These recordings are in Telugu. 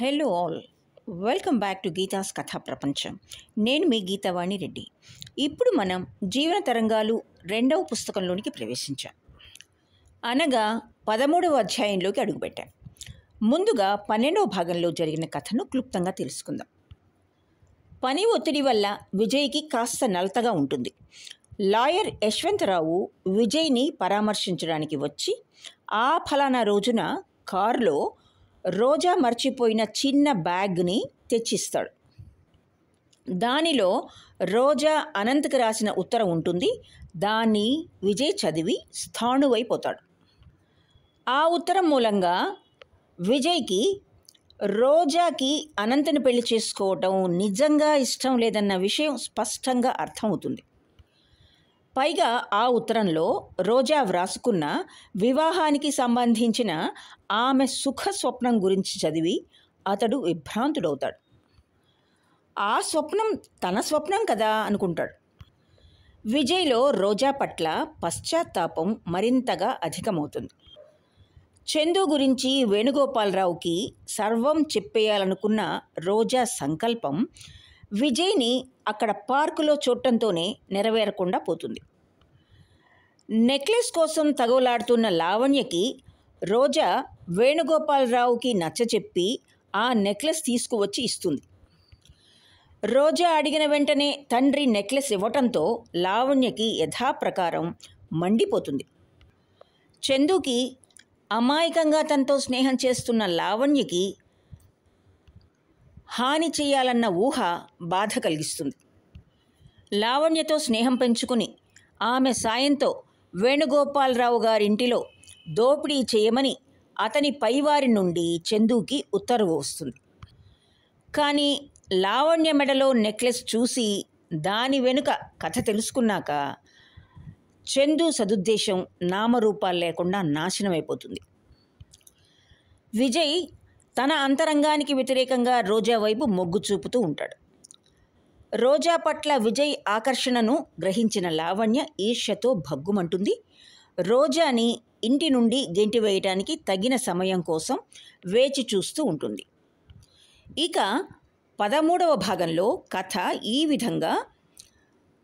Hello all. Welcome back to Geetha's కథా ప్రపంచం. నేను మీ గీతావాణి రెడ్డి. ఇప్పుడు మనం జీవన తరంగాలు రెండవ పుస్తకంలోనికి ప్రవేశించాం. అనగా పదమూడవ అధ్యాయంలోకి అడుగుపెట్టాం. ముందుగా పన్నెండవ భాగంలో జరిగిన కథను క్లుప్తంగా తెలుసుకుందాం. పని ఒత్తిడి వల్ల విజయ్కి కాస్త నలతగా ఉంటుంది. లాయర్ యశ్వంతరావు విజయ్ని పరామర్శించడానికి వచ్చి ఆ ఫలానా రోజున కారులో రోజా మర్చిపోయిన చిన్న బ్యాగ్ని తెచ్చిస్తాడు. దానిలో రోజా అనంత్కి రాసిన ఉత్తరం ఉంటుంది. దాన్ని విజయ్ చదివి స్థాణువైపోతాడు. ఆ ఉత్తరం మూలంగా విజయ్కి రోజాకి అనంతని పెళ్ళి చేసుకోవటం నిజంగా ఇష్టం లేదన్న విషయం స్పష్టంగా అర్థమవుతుంది. పైగా ఆ ఉత్తరంలో రోజా వ్రాసుకున్న వివాహానికి సంబంధించిన ఆమె సుఖ స్వప్నం గురించి చదివి అతడు విభ్రాంతుడవుతాడు. ఆ స్వప్నం తన స్వప్నం కదా అనుకుంటాడు. విజయ్లో రోజా పట్ల పశ్చాత్తాపం మరింతగా అధికమవుతుంది. చందు గురించి వేణుగోపాలరావుకి సర్వం చెప్పేయాలనుకున్న రోజా సంకల్పం విజయ్ని అక్కడ పార్కులో చూడటంతోనే నెరవేరకుండా పోతుంది. నెక్లెస్ కోసం తగవలాడుతున్న లావణ్యకి రోజా వేణుగోపాలరావుకి నచ్చచెప్పి ఆ నెక్లెస్ తీసుకువచ్చి ఇస్తుంది. రోజా అడిగిన వెంటనే తండ్రి నెక్లెస్ ఇవ్వటంతో లావణ్యకి యథాప్రకారం మండిపోతుంది. చందుకి అమాయకంగా తనతో స్నేహం చేస్తున్న లావణ్యకి హాని చేయాలన్న ఊహ బాధ కలిగిస్తుంది. లావణ్యతో స్నేహం పెంచుకుని ఆమె సాయంతో వేణుగోపాలరావు గారింటిలో దోపిడీ చేయమని అతని పైవారి నుండి చందుకి ఉత్తర్వు వస్తుంది. కానీ లావణ్య మెడలో నెక్లెస్ చూసి దాని వెనుక కథ తెలుసుకున్నాక చందు సదుద్దేశం నామరూపాలు లేకుండా నాశనమైపోతుంది. విజయ్ తన అంతరంగానికి వ్యతిరేకంగా రోజా వైపు మొగ్గు చూపుతూ ఉంటాడు. రోజా పట్ల విజయ్ ఆకర్షణను గ్రహించిన లావణ్య ఈర్ష్యతో భగ్గుమంటుంది. రోజాని ఇంటి నుండి గెంటివేయటానికి తగిన సమయం కోసం వేచి చూస్తూ ఉంటుంది. ఇక పదమూడవ భాగంలో కథ ఈ విధంగా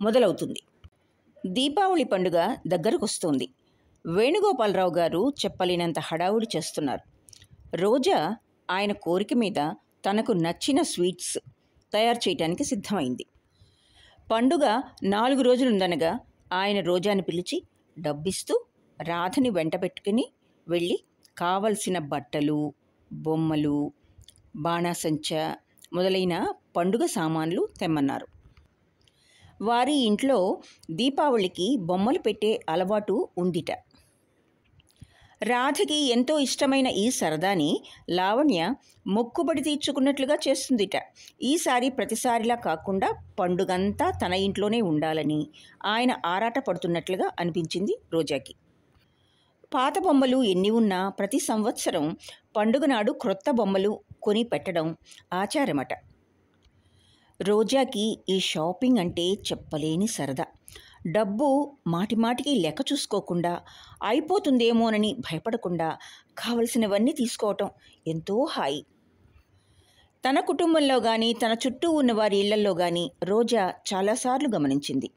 మొదలవుతుంది. దీపావళి పండుగ దగ్గరకు వస్తుంది వేణుగోపాలరావు గారు చెప్పలేనంత హడావుడి చేస్తున్నారు. రోజా ఆయన కోరిక మీద తనకు నచ్చిన స్వీట్స్ తయారు చేయడానికి సిద్ధమైంది. పండుగ నాలుగు రోజులుందనగా ఆయన రోజాని పిలిచి డబ్బిస్తూ రాధని వెంట పెట్టుకుని వెళ్ళి కావలసిన బట్టలు బొమ్మలు బాణాసంచ మొదలైన పండుగ సామాన్లు తెమ్మన్నారు. వారి ఇంట్లో దీపావళికి బొమ్మలు పెట్టే అలవాటు ఉందిట. రాధకి ఎంతో ఇష్టమైన ఈ సరదాని లావణ్య మొక్కుబడి తీర్చుకున్నట్లుగా చేస్తుందిట. ఈసారి ప్రతిసారిలా కాకుండా పండుగంతా తన ఇంట్లోనే ఉండాలని ఆయన ఆరాట పడుతున్నట్లుగా అనిపించింది రోజాకి. పాత బొమ్మలు ఎన్ని ఉన్నా ప్రతి సంవత్సరం పండుగ నాడు క్రొత్త బొమ్మలు కొని పెట్టడం ఆచారమట. రోజాకి ఈ షాపింగ్ అంటే చెప్పలేని సరదా. డబ్బు మాటిమాటికి లెక్క చూసుకోకుండా అయిపోతుందేమోనని భయపడకుండా కావలసినవన్నీ తీసుకోవటం ఎంతో హాయి. తన కుటుంబంలో కానీ తన చుట్టూ ఉన్న వారి ఇళ్ళలో కానీ రోజా చాలాసార్లు గమనించింది.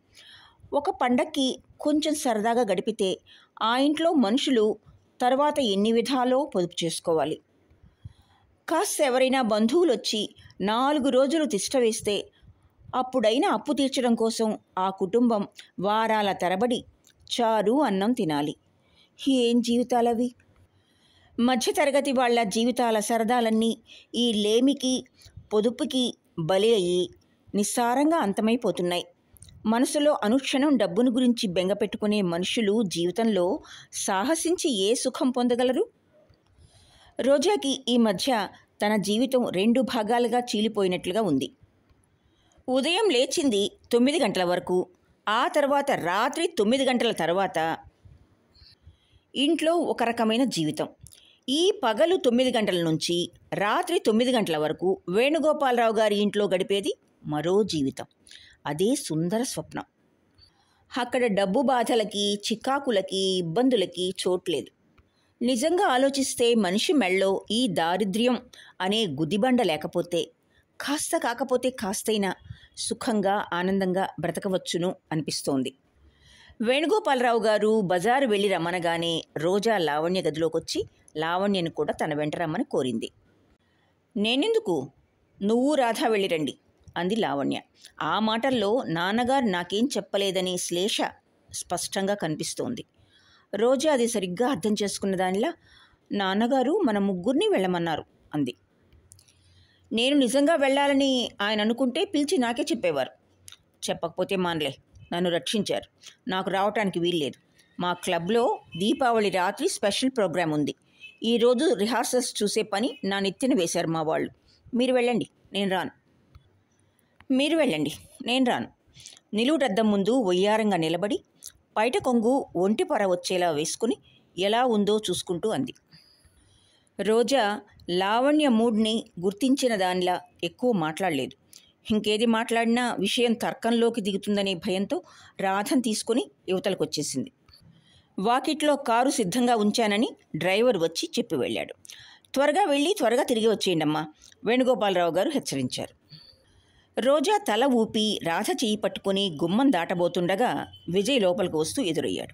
ఒక పండక్కి కొంచెం సరదాగా గడిపితే ఆ ఇంట్లో మనుషులు తర్వాత ఎన్ని విధాలో పొదుపు చేసుకోవాలి. కాస్త ఎవరైనా బంధువులు వచ్చి నాలుగు రోజులు తిష్ట వేస్తే అప్పుడైనా అప్పు తీర్చడం కోసం ఆ కుటుంబం వారాల తరబడి చారు అన్నం తినాలి. ఏం జీవితాలవి? మధ్యతరగతి వాళ్ళ జీవితాల సరదాలన్నీ ఈ లేమికి పొదుపుకి బలి అయ్యి నిస్సారంగా అంతమైపోతున్నాయి. మనసులో అనుక్షణం డబ్బును గురించి బెంగపెట్టుకునే మనుషులు జీవితంలో సాహసించి ఏ సుఖం పొందగలరు? రోజాకి ఈ మధ్య తన జీవితం రెండు భాగాలుగా చీలిపోయినట్లుగా ఉంది. ఉదయం లేచింది తొమ్మిది గంటల వరకు. ఆ తర్వాత రాత్రి తొమ్మిది గంటల తర్వాత ఇంట్లో ఒక రకమైన జీవితం. ఈ పగలు తొమ్మిది గంటల నుంచి రాత్రి తొమ్మిది గంటల వరకు వేణుగోపాలరావు గారి ఇంట్లో గడిపేది మరో జీవితం. అదే సుందర స్వప్నం. అక్కడ డబ్బు బాధలకి చికాకులకి ఇబ్బందులకి చోట్లేదు నిజంగా ఆలోచిస్తే మనిషి మెళ్ళో ఈ దారిద్ర్యం అనే గుదిబండ లేకపోతే కాస్త కాకపోతే కాస్తైనా సుఖంగా ఆనందంగా బ్రతకవచ్చును అనిపిస్తోంది. వేణుగోపాలరావు గారు బజారు వెళ్ళి రమ్మనగానే రోజా లావణ్య గదిలోకొచ్చి లావణ్యను కూడా తన వెంట రమ్మని కోరింది. నేనెందుకు? నువ్వు రాధా వెళ్ళిరండి అంది లావణ్య. ఆ మాటల్లో నాన్నగారు నాకేం చెప్పలేదని శ్లేష స్పష్టంగా కనిపిస్తోంది. రోజా అది సరిగ్గా అర్థం చేసుకున్న దానిలా నాన్నగారు మన ముగ్గురిని వెళ్ళమన్నారు అంది. నేను నిజంగా వెళ్ళాలని ఆయన అనుకుంటే పిలిచి నాకే చెప్పేవారు. చెప్పకపోతే మానలే నన్ను రక్షించారు. నాకు రావటానికి వీల్లేదు. మా క్లబ్లో దీపావళి రాత్రి స్పెషల్ ప్రోగ్రాం ఉంది. ఈరోజు రిహార్సల్స్ చూసే పని నా నెత్తిన వేశారు మా వాళ్ళు. మీరు వెళ్ళండి నేను రాను. మీరు వెళ్ళండి నేను రాను. నిలువుటద్దం ముందు వయ్యారంగా నిలబడి బయట కొంగు ఒంటి పొర వచ్చేలా వేసుకుని ఎలా ఉందో చూసుకుంటూ అంది. రోజా లావణ్య మూడ్ని గుర్తించిన దానిలా ఎక్కువ మాట్లాడలేదు. ఇంకేది మాట్లాడినా విషయం తర్కంలోకి దిగుతుందనే భయంతో రాధను తీసుకుని యువతలకు వచ్చేసింది వాకిట్లో కారు సిద్ధంగా ఉంచానని డ్రైవర్ వచ్చి చెప్పి వెళ్ళాడు. త్వరగా వెళ్ళి త్వరగా తిరిగి వచ్చేయండమ్మా వేణుగోపాలరావు గారు హెచ్చరించారు. రోజా తల ఊపి రాధ చేయి పట్టుకుని గుమ్మం దాటబోతుండగా విజయ్ లోపలికి వస్తూ ఎదురయ్యాడు.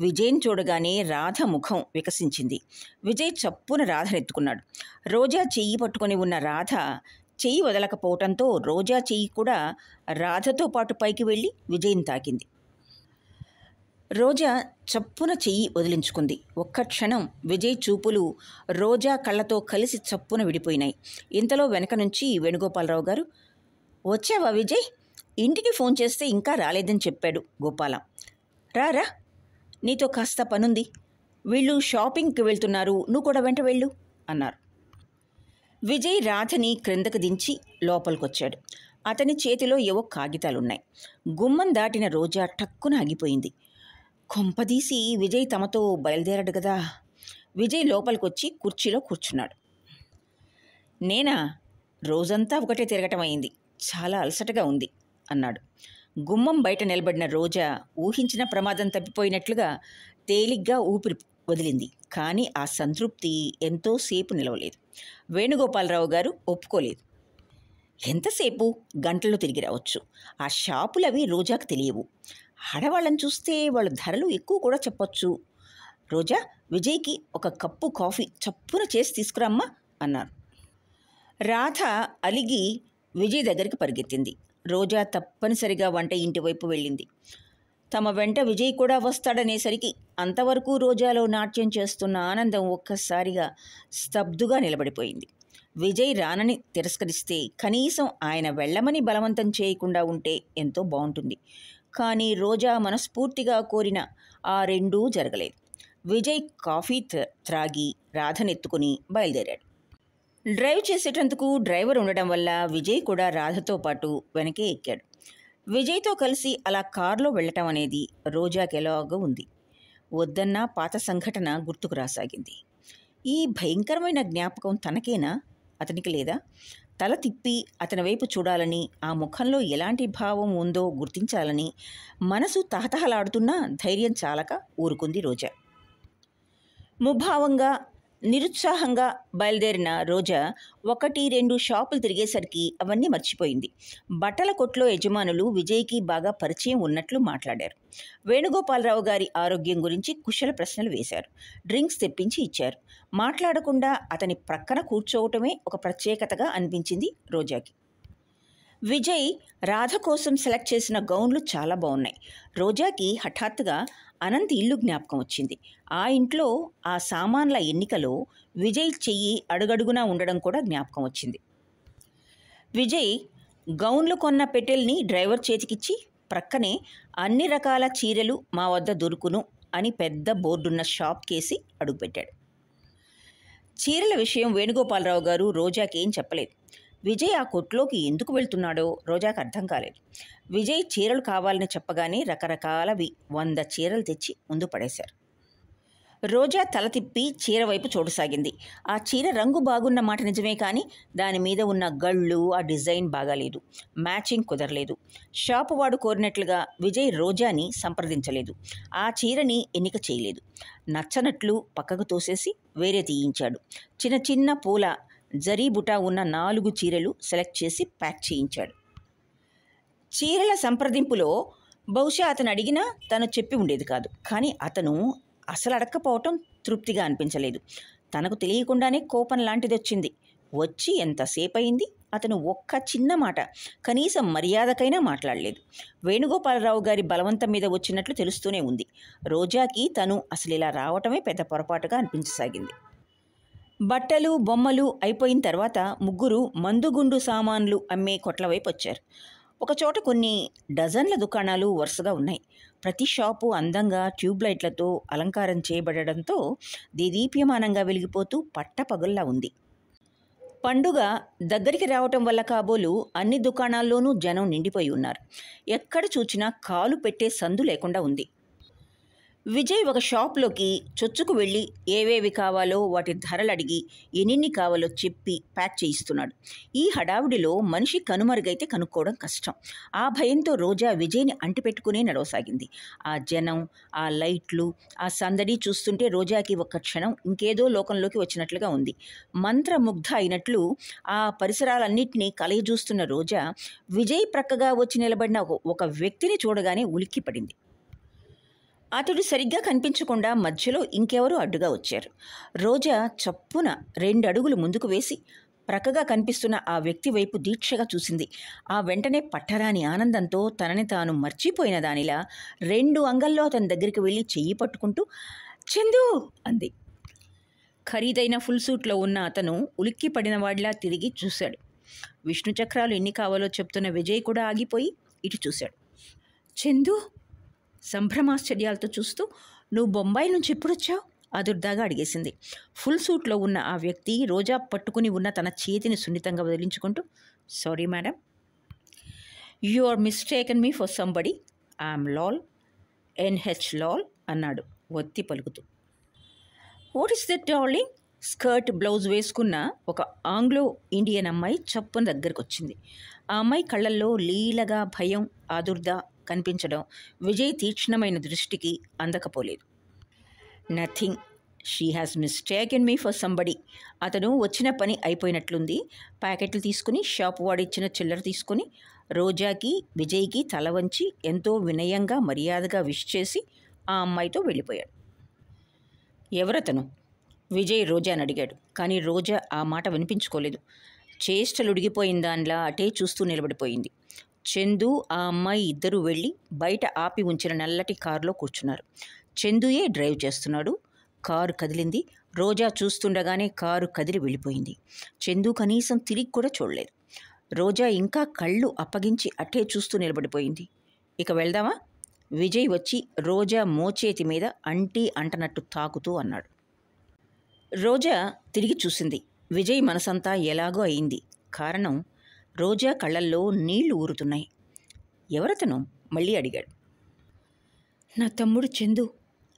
విజయ్ని చూడగానే రాధ ముఖం వికసించింది. విజయ్ చప్పున రాధనెత్తుకున్నాడు. రోజా చెయ్యి పట్టుకొని ఉన్న రాధ చెయ్యి వదలకపోవటంతో రోజా చెయ్యి కూడా రాధతో పాటు పైకి వెళ్ళి విజయ్ని తాకింది. రోజా చప్పున చెయ్యి వదిలించుకుంది. ఒక్క క్షణం విజయ్ చూపులు రోజా కళ్ళతో కలిసి చప్పున విడిపోయినాయి. ఇంతలో వెనక నుంచి వేణుగోపాలరావు గారు వచ్చావా విజయ్? ఇంటికి ఫోన్ చేస్తే ఇంకా రాలేదని చెప్పాడు గోపాలం. రారా? నీతో కాస్త పనుంది. వీళ్ళు షాపింగ్కి వెళ్తున్నారు. నువ్వు కూడా వెంట వెళ్ళు అన్నారు. విజయ్ రాధని క్రిందకు దించి లోపలికొచ్చాడు. అతని చేతిలో ఏవో కాగితాలున్నాయి. గుమ్మం దాటిన రోజా టక్కున ఆగిపోయింది. కొంపదీసి విజయ్ తమతో బయలుదేరాడు కదా. విజయ్ లోపలికొచ్చి కుర్చీలో కూర్చున్నాడు. నేనా? రోజంతా ఒకటే తిరగటం అయింది. చాలా అలసటగా ఉంది అన్నాడు. గుమ్మం బయట నిలబడిన రోజా ఊహించిన ప్రమాదం తప్పిపోయినట్లుగా తేలిగ్గా ఊపిరి వదిలింది. కానీ ఆ సంతృప్తి ఎంతోసేపు నిలవలేదు. వేణుగోపాలరావు గారు ఒప్పుకోలేదు. ఎంతసేపు? గంటల్లో తిరిగి రావచ్చు. ఆ షాపులవి రోజాకు తెలియవు. ఆడవాళ్ళని చూస్తే వాళ్ళ ధరలు ఎక్కువ కూడా చెప్పొచ్చు. రోజా విజయ్కి ఒక కప్పు కాఫీ చప్పున చేసి తీసుకురమ్మా అన్నారు. రాధ అలిగి విజయ్ దగ్గరికి పరిగెత్తింది. రోజా తప్పనిసరిగా వంట ఇంటి వైపు వెళ్ళింది. తమ వెంట విజయ్ కూడా వస్తాడనేసరికి అంతవరకు రోజాలో నాట్యం చేస్తున్న ఆనందం ఒక్కసారిగా స్తబ్దుగా నిలబడిపోయింది. విజయ్ రానని తిరస్కరిస్తే కనీసం ఆయన వెళ్ళమని బలవంతం చేయకుండా ఉంటే ఎంతో బాగుంటుంది. కానీ రోజా మనస్ఫూర్తిగా కోరిన ఆ రెండూ జరగలేదు. విజయ్ కాఫీ త్రాగి రాధనెత్తుకుని బయలుదేరాడు. డ్రైవ్ చేసేటందుకు డ్రైవర్ ఉండడం వల్ల విజయ్ కూడా రాధతో పాటు వెనకే ఎక్కాడు. విజయ్తో కలిసి అలా కారులో వెళ్ళటం అనేది రోజాకి ఎలాగో ఉంది. వద్దన్న పాత సంఘటన గుర్తుకు రాసాగింది. ఈ భయంకరమైన జ్ఞాపకం తనకేనా? అతనికి లేదా? తల తిప్పి అతని వైపు చూడాలని ఆ ముఖంలో ఎలాంటి భావం ఉందో గుర్తించాలని మనసు తహతహలాడుతున్నా ధైర్యం చాలక ఊరుకుంది రోజా. ముభావంగా నిరుత్సాహంగా బయలుదేరిన రోజా ఒకటి రెండు షాపులు తిరిగేసరికి అవన్నీ మర్చిపోయింది. బట్టల కొట్లో యజమానులు విజయ్కి బాగా పరిచయం ఉన్నట్లు మాట్లాడారు. వేణుగోపాలరావు గారి ఆరోగ్యం గురించి కుశల ప్రశ్నలు వేశారు. డ్రింక్స్ తెప్పించి ఇచ్చారు. మాట్లాడకుండా అతని ప్రక్కన కూర్చోవటమే ఒక ప్రత్యేకతగా అనిపించింది రోజాకి. విజయ్ రాధ కోసం సెలెక్ట్ చేసిన గౌన్లు చాలా బాగున్నాయి రోజాకి హఠాత్తుగా అనంత్ ఇల్లు జ్ఞాపకం వచ్చింది. ఆ ఇంట్లో ఆ సామాన్ల ఎన్నికలో విజయ్ చెయ్యి అడుగడుగునా ఉండడం కూడా జ్ఞాపకం వచ్చింది. విజయ్ గౌన్లు కొన్న పెట్టెల్ని డ్రైవర్ చేతికిచ్చి ప్రక్కనే అన్ని రకాల చీరలు మా వద్ద దొరుకును అని పెద్ద బోర్డున్న షాప్ కేసి అడుగుపెట్టాడు. చీరల విషయం వేణుగోపాలరావు గారు రోజాకి ఏం చెప్పలేదు. విజయ్ ఆ కొట్లోకి ఎందుకు వెళ్తున్నాడో రోజాకు అర్థం కాలేదు. విజయ్ చీరలు కావాలని చెప్పగానే రకరకాలవి వంద చీరలు తెచ్చి ముందు పడేశారు. రోజా తల తిప్పి చీర వైపు చూడసాగింది ఆ చీర రంగు బాగున్న మాట నిజమే కానీ దాని మీద ఉన్న గళ్ళు ఆ డిజైన్ బాగాలేదు. మ్యాచింగ్ కుదరలేదు. షాపు వాడు కోరినట్లుగా విజయ్ రోజాని సంప్రదించలేదు. ఆ చీరని ఎన్నిక చేయలేదు. నచ్చనట్లు పక్కకు తోసేసి వేరే తీయించాడు. చిన్న చిన్న పూల జరీ బుటా ఉన్న నాలుగు చీరలు సెలెక్ట్ చేసి ప్యాక్ చేయించాడు. చీరల సంప్రదింపులో బహుశా అతను అడిగినా తను చెప్పి ఉండేది కాదు. కానీ అతను అసలు అడక్కపోవటం తృప్తిగా అనిపించలేదు. తనకు తెలియకుండానే కోపం లాంటిది వచ్చింది. వచ్చి ఎంతసేపు అయింది అతను ఒక్క చిన్న మాట కనీసం మర్యాదకైనా మాట్లాడలేదు. వేణుగోపాలరావు గారి బలవంతం మీద వచ్చినట్లు తెలుస్తూనే ఉంది. రోజాకి తను అసలు ఇలా రావటమే పెద్ద పొరపాటుగా అనిపించసాగింది. బట్టలు బొమ్మలు అయిపోయిన తర్వాత ముగ్గురు మందుగుండు సామాన్లు అమ్మే కొట్ల వైపు వచ్చారు. ఒకచోట కొన్ని డజన్ల దుకాణాలు వరుసగా ఉన్నాయి. ప్రతి షాపు అందంగా ట్యూబ్ లైట్లతో అలంకారం చేయబడడంతో దీదీప్యమానంగా వెలిగిపోతూ పట్టపగుల్లా ఉంది. పండుగ దగ్గరికి రావటం వల్ల కాబోలు అన్ని దుకాణాల్లోనూ జనం నిండిపోయి ఉన్నారు. ఎక్కడ చూచినా కాలు పెట్టే సందు లేకుండా ఉంది. విజయ్ ఒక షాప్లోకి చొచ్చుకు వెళ్ళి ఏవేవి కావాలో వాటి ధరలు అడిగి ఎన్నిన్ని కావాలో చెప్పి ప్యాక్ చేయిస్తున్నాడు. ఈ హడావిడిలో మనిషి కనుమరుగైతే కనుక్కోవడం కష్టం. ఆ భయంతో రోజా విజయ్ని అంటిపెట్టుకునే నడవసాగింది. ఆ జనం ఆ లైట్లు ఆ సందడి చూస్తుంటే రోజాకి ఒక్క క్షణం ఇంకేదో లోకంలోకి వచ్చినట్లుగా ఉంది. మంత్రముగ్ధ అయినట్లు ఆ పరిసరాలన్నింటినీ కలయజూస్తున్న రోజా విజయ్ ప్రక్కగా వచ్చి నిలబడిన ఒక- ఒక వ్యక్తిని చూడగానే ఉలిక్కిపడింది. అతడు సరిగ్గా కనిపించకుండా మధ్యలో ఇంకెవరో అడ్డుగా వచ్చారు. రోజా చప్పున రెండు అడుగులు ముందుకు వేసి ప్రక్కగా కనిపిస్తున్న ఆ వ్యక్తి వైపు దీక్షగా చూసింది. ఆ వెంటనే పట్టరాని ఆనందంతో తనని తాను మర్చిపోయిన దానిలా రెండు అంగల్లో అతని దగ్గరికి వెళ్ళి చెయ్యి పట్టుకుంటూ చందు! అంది. ఖరీదైన ఫుల్ సూట్లో ఉన్న అతను ఉలిక్కి పడిన వాడిలా తిరిగి చూశాడు. విష్ణు చక్రాలు ఎన్ని కావాలో చెప్తున్న విజయ్ కూడా ఆగిపోయి ఇటు చూశాడు. చందు! సంభ్రమాశ్చర్యాలతో చూస్తూ నువ్వు బొంబాయి నుంచి ఎప్పుడొచ్చావు? అదుర్దాగా అడిగేసింది. ఫుల్ సూట్లో ఉన్న ఆ వ్యక్తి రోజా పట్టుకుని ఉన్న తన చేతిని సున్నితంగా వదిలించుకుంటూ sorry madam you are mistaken me for somebody I'm Lal NH Lal అన్నాడు ఒత్తి పలుకుతూ. What is that darling? Skirt blouse వేసుకున్న ఒక ఆంగ్లో ఇండియన్ అమ్మాయి చప్పున దగ్గరకు వచ్చింది ఆ అమ్మాయి కళ్ళల్లో లీలగా భయం ఆదుర్ద కనిపించడం విజయ్ తీక్షణమైన దృష్టికి అందకపోలేదు. Nothing. She has mistaken me for somebody. అతను వచ్చిన పని అయిపోయినట్లుంది. ప్యాకెట్లు తీసుకుని షాప్ వాడిచ్చిన చిల్లర తీసుకుని రోజాకి విజయ్కి తల వంచి ఎంతో వినయంగా మర్యాదగా విష్ చేసి ఆ అమ్మాయితో వెళ్ళిపోయాడు. ఎవరతను? విజయ్ రోజాని అడిగాడు. కానీ రోజా ఆ మాట వినిపించుకోలేదు. చేష్టలు ఉడిగిపోయిన దానిలా అటే చూస్తూ నిలబడిపోయింది. చందు ఆ అమ్మాయి ఇద్దరూ వెళ్ళి బయట ఆపి ఉంచిన నల్లటి కారులో కూర్చున్నారు. చందుయే డ్రైవ్ చేస్తున్నాడు. కారు కదిలింది. రోజా చూస్తుండగానే కారు కదిలి వెళ్ళిపోయింది. చందు కనీసం తిరిగి కూడా చూడలేదు. రోజా ఇంకా కళ్ళు అప్పగించి అట్టే చూస్తూ నిలబడిపోయింది. ఇక వెళ్దామా? విజయ్ వచ్చి రోజా మోచేతి మీద అంటి అంటనట్టు తాకుతూ అన్నాడు. రోజా తిరిగి చూసింది. విజయ్ మనసంతా ఎలాగో అయింది. కారణం రోజా కళ్ళల్లో నీళ్ళు ఊరుతున్నాయి. ఎవరతను? మళ్ళీ అడిగాడు. నా తమ్ముడు చందు.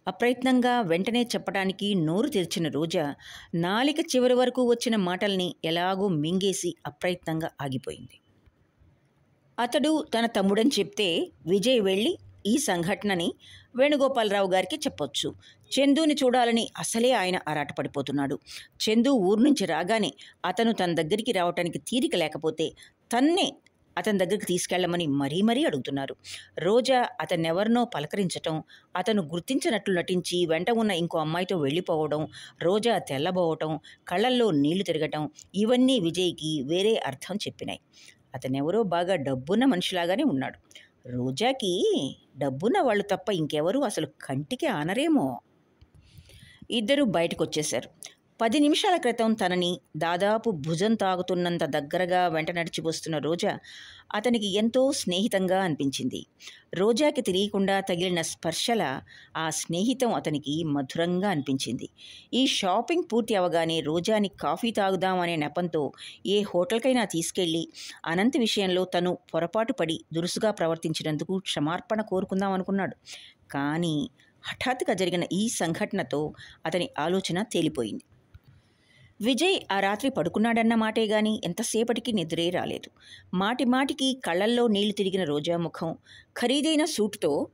అప్రయత్నంగా వెంటనే చెప్పడానికి నోరు తెరిచిన రోజా నాలిక చివరి వరకు వచ్చిన మాటల్ని ఎలాగో మింగేసి అప్రయత్నంగా ఆగిపోయింది. అతడు తన తమ్ముడని చెప్తే విజయ్ వెళ్ళి ఈ సంఘటనని వేణుగోపాలరావు గారికి చెప్పొచ్చు. చందుని చూడాలని అసలే ఆయన ఆరాటపడిపోతున్నాడు. చందు ఊరు నుంచి రాగానే అతను తన దగ్గరికి రావటానికి తీరిక లేకపోతే తన్నే అతని దగ్గరికి తీసుకెళ్ళమని మరీ మరీ అడుగుతున్నారు. రోజా అతన్నెవరినో పలకరించటం అతను గుర్తించినట్లు నటించి వెంట ఉన్న ఇంకో అమ్మాయితో వెళ్ళిపోవడం రోజా తెల్లబోవటం కళ్ళల్లో నీళ్ళు తిరగటం ఇవన్నీ విజయ్కి వేరే అర్థం చెప్పినాయి. అతనెవరో బాగా డబ్బున్న మనిషిలాగానే ఉన్నాడు. రోజాకి డబ్బున్న వాళ్ళు తప్ప ఇంకెవరూ అసలు కంటికి ఆనరేమో. ఇద్దరూ బయటకు వచ్చేశారు పది నిమిషాల క్రితం తనని దాదాపు భుజం తాగుతున్నంత దగ్గరగా వెంట నడిచి వస్తున్న రోజా అతనికి ఎంతో స్నేహితంగా అనిపించింది. రోజాకి తెలియకుండా తగిలిన స్పర్శల ఆ స్నేహితం అతనికి మధురంగా అనిపించింది. ఈ షాపింగ్ పూర్తి అవగానే రోజాని కాఫీ తాగుదామనే నెపంతో ఏ హోటల్కైనా తీసుకెళ్ళి అనంత విషయంలో తను పొరపాటు పడి దురుసుగా ప్రవర్తించినందుకు క్షమార్పణ కోరుకుందాం అనుకున్నాడు. కానీ హఠాత్తుగా జరిగిన ఈ సంఘటనతో అతని ఆలోచన తేలిపోయింది. విజయ్ ఆ రాత్రి పడుకున్నాడన్న మాటే గాని ఎంతసేపటికి నిద్రే రాలేదు. మాటి మాటికి కళ్ళల్లో నీళ్ళు తిరిగిన రోజా ముఖం. ఖరీదైన సూటుతో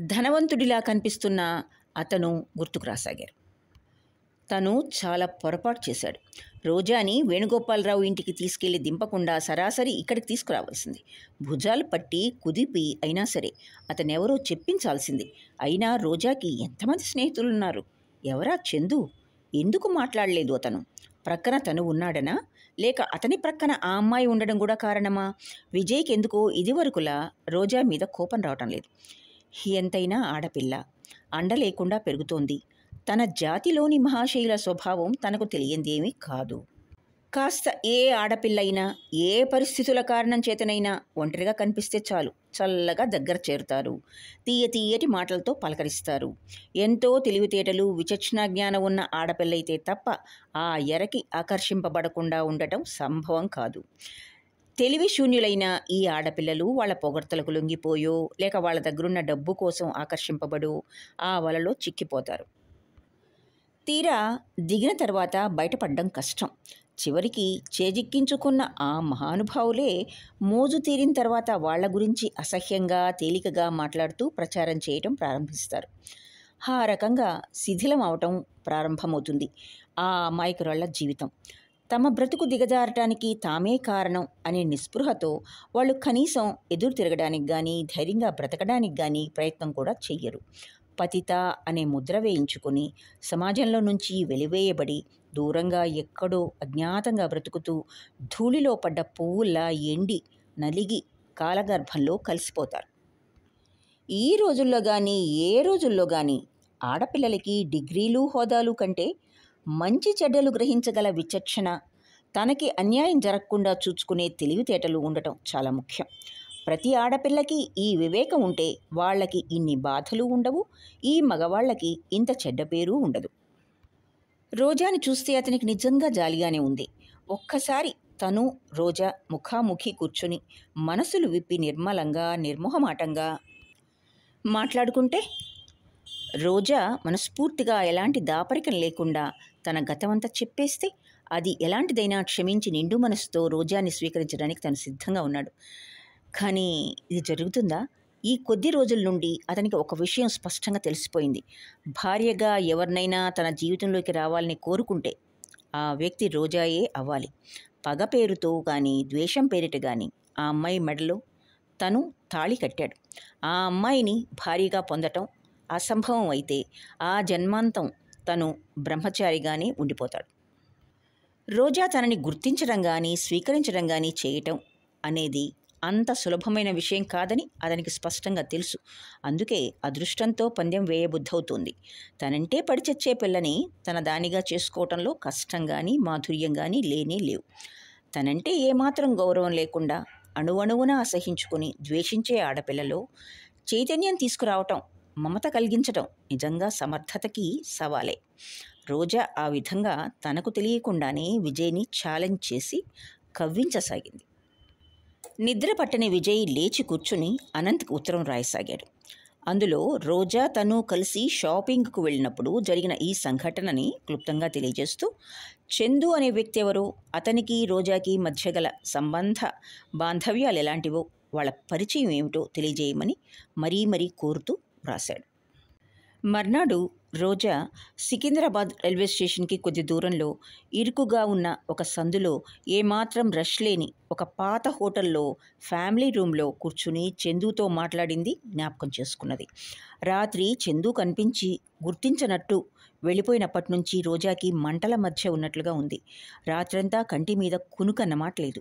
ధనవంతుడిలా కనిపిస్తున్న అతను గుర్తుకు రాసాగారు. తను చాలా పొరపాటు చేశాడు. రోజాని వేణుగోపాలరావు ఇంటికి తీసుకెళ్ళి దింపకుండా సరాసరి ఇక్కడికి తీసుకురావాల్సింది. భుజాలు పట్టి కుదిపి అయినా సరే అతనెవరో చెప్పించాల్సింది. అయినా రోజాకి ఎంతమంది స్నేహితులున్నారు? ఎవరా చందు? ఎందుకు మాట్లాడలేదు అతను? ప్రక్కన తను ఉన్నాడనా? లేక అతని ప్రక్కన ఆ అమ్మాయి ఉండడం కూడా కారణమా? విజయ్కి ఎందుకో ఇదివరకులా రోజా మీద కోపం రావటం లేదు. ఎంతైనా ఆడపిల్ల. అండ లేకుండా పెరుగుతోంది. తన జాతిలోని మహాశైల స్వభావం తనకు తెలియందేమీ కాదు. కాస్త ఏ ఆడపిల్లైనా ఏ పరిస్థితుల కారణం చేతనైనా ఒంటరిగా కనిపిస్తే చాలు. చల్లగా దగ్గర చేరుతారు. తీయ తీయటి మాటలతో పలకరిస్తారు. ఎంతో తెలివితేటలు విచక్షణ జ్ఞానం ఉన్న ఆడపిల్లయితే తప్ప ఆ ఎరకి ఆకర్షింపబడకుండా ఉండటం సంభవం కాదు. తెలివి శూన్యులైన ఈ ఆడపిల్లలు వాళ్ళ పొగడ్తలకు లొంగిపోయో లేక వాళ్ళ దగ్గరున్న డబ్బు కోసం ఆకర్షింపబడు ఆ వలలో చిక్కిపోతారు. తీరా దిగిన తర్వాత బయటపడడం కష్టం. చివరికి చేజిక్కించుకున్న ఆ మహానుభావులే మోజు తీరిన తర్వాత వాళ్ళ గురించి అసహ్యంగా తేలికగా మాట్లాడుతూ ప్రచారం చేయటం ప్రారంభిస్తారు. ఆ రకంగా శిథిలం అవటం ప్రారంభమవుతుంది. ఆ అమాయకురాళ్ళ జీవితం. తమ బ్రతుకు దిగజారటానికి తామే కారణం అనే నిస్పృహతో వాళ్ళు కనీసం ఎదురు తిరగడానికి కానీ ధైర్యంగా బ్రతకడానికి కానీ ప్రయత్నం కూడా చెయ్యరు. పతిత అనే ముద్ర వేయించుకొని సమాజంలో నుంచి వెలివేయబడి దూరంగా ఎక్కడో అజ్ఞాతంగా బ్రతుకుతూ ధూళిలో పడ్డ పువ్వుల్లా ఎండి నలిగి కాలగర్భంలో కలిసిపోతారు. ఈ రోజుల్లో కానీ ఏ రోజుల్లో కానీ ఆడపిల్లలకి డిగ్రీలు హోదాలు కంటే మంచి చెడ్డలు గ్రహించగల విచక్షణ తనకి అన్యాయం జరగకుండా చూచుకునే తెలివితేటలు ఉండటం చాలా ముఖ్యం. ప్రతి ఆడపిల్లకి ఈ వివేకం ఉంటే వాళ్ళకి ఇన్ని బాధలు ఉండవు ఈ మగవాళ్ళకి ఇంత చెడ్డ పేరు ఉండదు. రోజాని చూస్తే అతనికి నిజంగా జాలిగానే ఉంది. ఒక్కసారి తను రోజా ముఖాముఖి కూర్చుని మనసులు విప్పి నిర్మలంగా నిర్మోహమాటంగా మాట్లాడుకుంటే రోజా మనస్ఫూర్తిగా ఎలాంటి దాపరికం లేకుండా తన గతమంతా చెప్పేస్తే అది ఎలాంటిదైనా క్షమించి నిండు మనసుతో రోజాని స్వీకరించడానికి తను సిద్ధంగా ఉన్నాడు. కానీ ఇది జరుగుతుందా? ఈ కొద్ది రోజుల నుండి అతనికి ఒక విషయం స్పష్టంగా తెలిసిపోయింది. భార్యగా ఎవరినైనా తన జీవితంలోకి రావాలని కోరుకుంటే ఆ వ్యక్తి రోజాయే అవ్వాలి. పగ పేరుతో కానీ ద్వేషం పేరిట కానీ ఆ అమ్మాయి మెడలో తను తాళి కట్టాడు. ఆ అమ్మాయిని భారీగా పొందటం అసంభవం అయితే ఆ జన్మాంతం తను బ్రహ్మచారిగానే ఉండిపోతాడు. రోజా తనని గుర్తించడం కానీ స్వీకరించడం కానీ చేయటం అనేది అంత సులభమైన విషయం కాదని అతనికి స్పష్టంగా తెలుసు. అందుకే అదృష్టంతో పందెం వేయబుద్ధవుతోంది. తనంటే పడిచచ్చే పిల్లని తన దానిగా చేసుకోవటంలో కష్టం కానీ మాధుర్యం కానీ లేనే లేవు. తనంటే ఏమాత్రం గౌరవం లేకుండా అణువణువున అసహించుకుని ద్వేషించే ఆడపిల్లలో చైతన్యం తీసుకురావటం మమత కలిగించటం నిజంగా సమర్థతకి సవాలే. రోజా ఆ విధంగా తనకు తెలియకుండానే విజయ్ని ఛాలెంజ్ చేసి కవ్వించసాగింది. నిద్ర పట్టని విజయ్ లేచి కూర్చుని అనంత్కి ఉత్తరం రాయసాగాడు. అందులో రోజా తను కలిసి షాపింగ్కు వెళ్ళినప్పుడు జరిగిన ఈ సంఘటనని క్లుప్తంగా తెలియజేస్తూ చందు అనే వ్యక్తి ఎవరో? అతనికి రోజాకి మధ్య గల సంబంధ బాంధవ్యాలు ఎలాంటివో వాళ్ళ పరిచయం ఏమిటో తెలియజేయమని మరీ మరీ కోరుతూ రాశాడు. మర్నాడు రోజా సికింద్రాబాద్ రైల్వే స్టేషన్కి కొద్ది దూరంలో ఇరుకుగా ఉన్న ఒక సందులో ఏమాత్రం రష్ లేని ఒక పాత హోటల్లో ఫ్యామిలీ రూమ్లో కూర్చుని చందుతో మాట్లాడింది జ్ఞాపకం చేసుకున్నది. రాత్రి చందు కనిపించి గుర్తించనట్టు వెళ్ళిపోయినప్పటి నుంచి రోజాకి మంటల మధ్య ఉన్నట్లుగా ఉంది. రాత్రంతా కంటి మీద కునుకన్నమాట లేదు.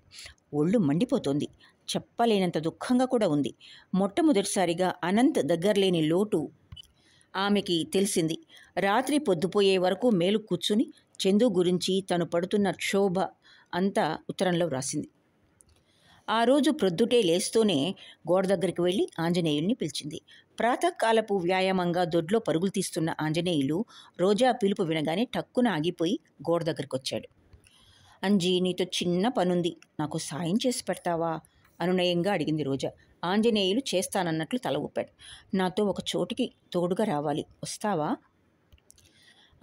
ఒళ్ళు మండిపోతోంది. చెప్పలేనంత దుఃఖంగా కూడా ఉంది. మొట్టమొదటిసారిగా అనంత్ దగ్గరలేని లోటు ఆమెకి తెలిసింది. రాత్రి పొద్దుపోయే వరకు మేలు కూర్చుని చందు గురించి తను పడుతున్న క్షోభ అంతా ఉత్తరంలో వ్రాసింది. ఆ రోజు ప్రొద్దుటే లేస్తూనే గోడ దగ్గరికి వెళ్ళి ఆంజనేయుల్ని పిలిచింది. ప్రాతకాలపు వ్యాయామంగా దొడ్లో పరుగులు తీస్తున్న ఆంజనేయులు రోజా పిలుపు వినగానే టక్కున ఆగిపోయి గోడ దగ్గరికి వచ్చాడు అంజీ నీతో చిన్న పనుంది. నాకు సాయం చేసి పెడతావా? అనునయంగా అడిగింది రోజా. ఆంజనేయులు చేస్తానన్నట్లు తల ఊపాడు. నాతో ఒక చోటికి తోడుగా రావాలి. వస్తావా?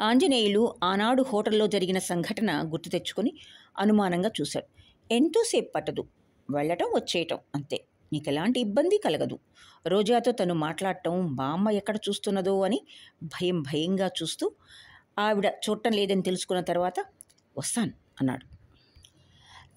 ఆంజనేయులు ఆనాడు హోటల్లో జరిగిన సంఘటన గుర్తు తెచ్చుకొని అనుమానంగా చూశాడు. ఎంతోసేపు పట్టదు. వెళ్ళటం వచ్చేయటం అంతే. నీకు ఎలాంటి ఇబ్బంది కలగదు. రోజాతో తను మాట్లాడటం బామ్మ ఎక్కడ చూస్తున్నదో అని భయం భయంగా చూస్తూ ఆవిడ చూడటం లేదని తెలుసుకున్న తర్వాత వస్తాను అన్నాడు.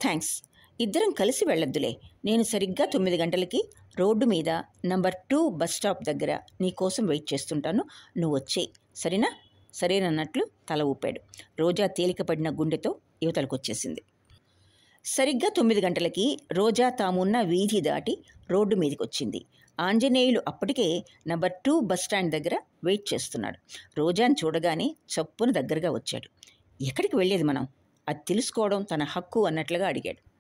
థ్యాంక్స్ ఇద్దరం కలిసి వెళ్ళొద్దులే. నేను సరిగ్గా తొమ్మిది గంటలకి రోడ్డు మీద నంబర్ టూ బస్ స్టాప్ దగ్గర నీ కోసం వెయిట్ చేస్తుంటాను. నువ్వు వచ్చేయి. సరేనా? సరేనన్నట్లు తల ఊపాడు. రోజా తేలికపడిన గుండెతో యువతలకొచ్చేసింది. సరిగ్గా తొమ్మిది గంటలకి రోజా తామున్న వీధి దాటి రోడ్డు మీదకి వచ్చింది ఆంజనేయులు అప్పటికే నంబర్ టూ బస్ స్టాండ్ దగ్గర వెయిట్ చేస్తున్నాడు. రోజాని చూడగానే చప్పున దగ్గరగా వచ్చాడు. ఎక్కడికి వెళ్ళేది మనం? అది తెలుసుకోవడం తన హక్కు అన్నట్లుగా అడిగాడు.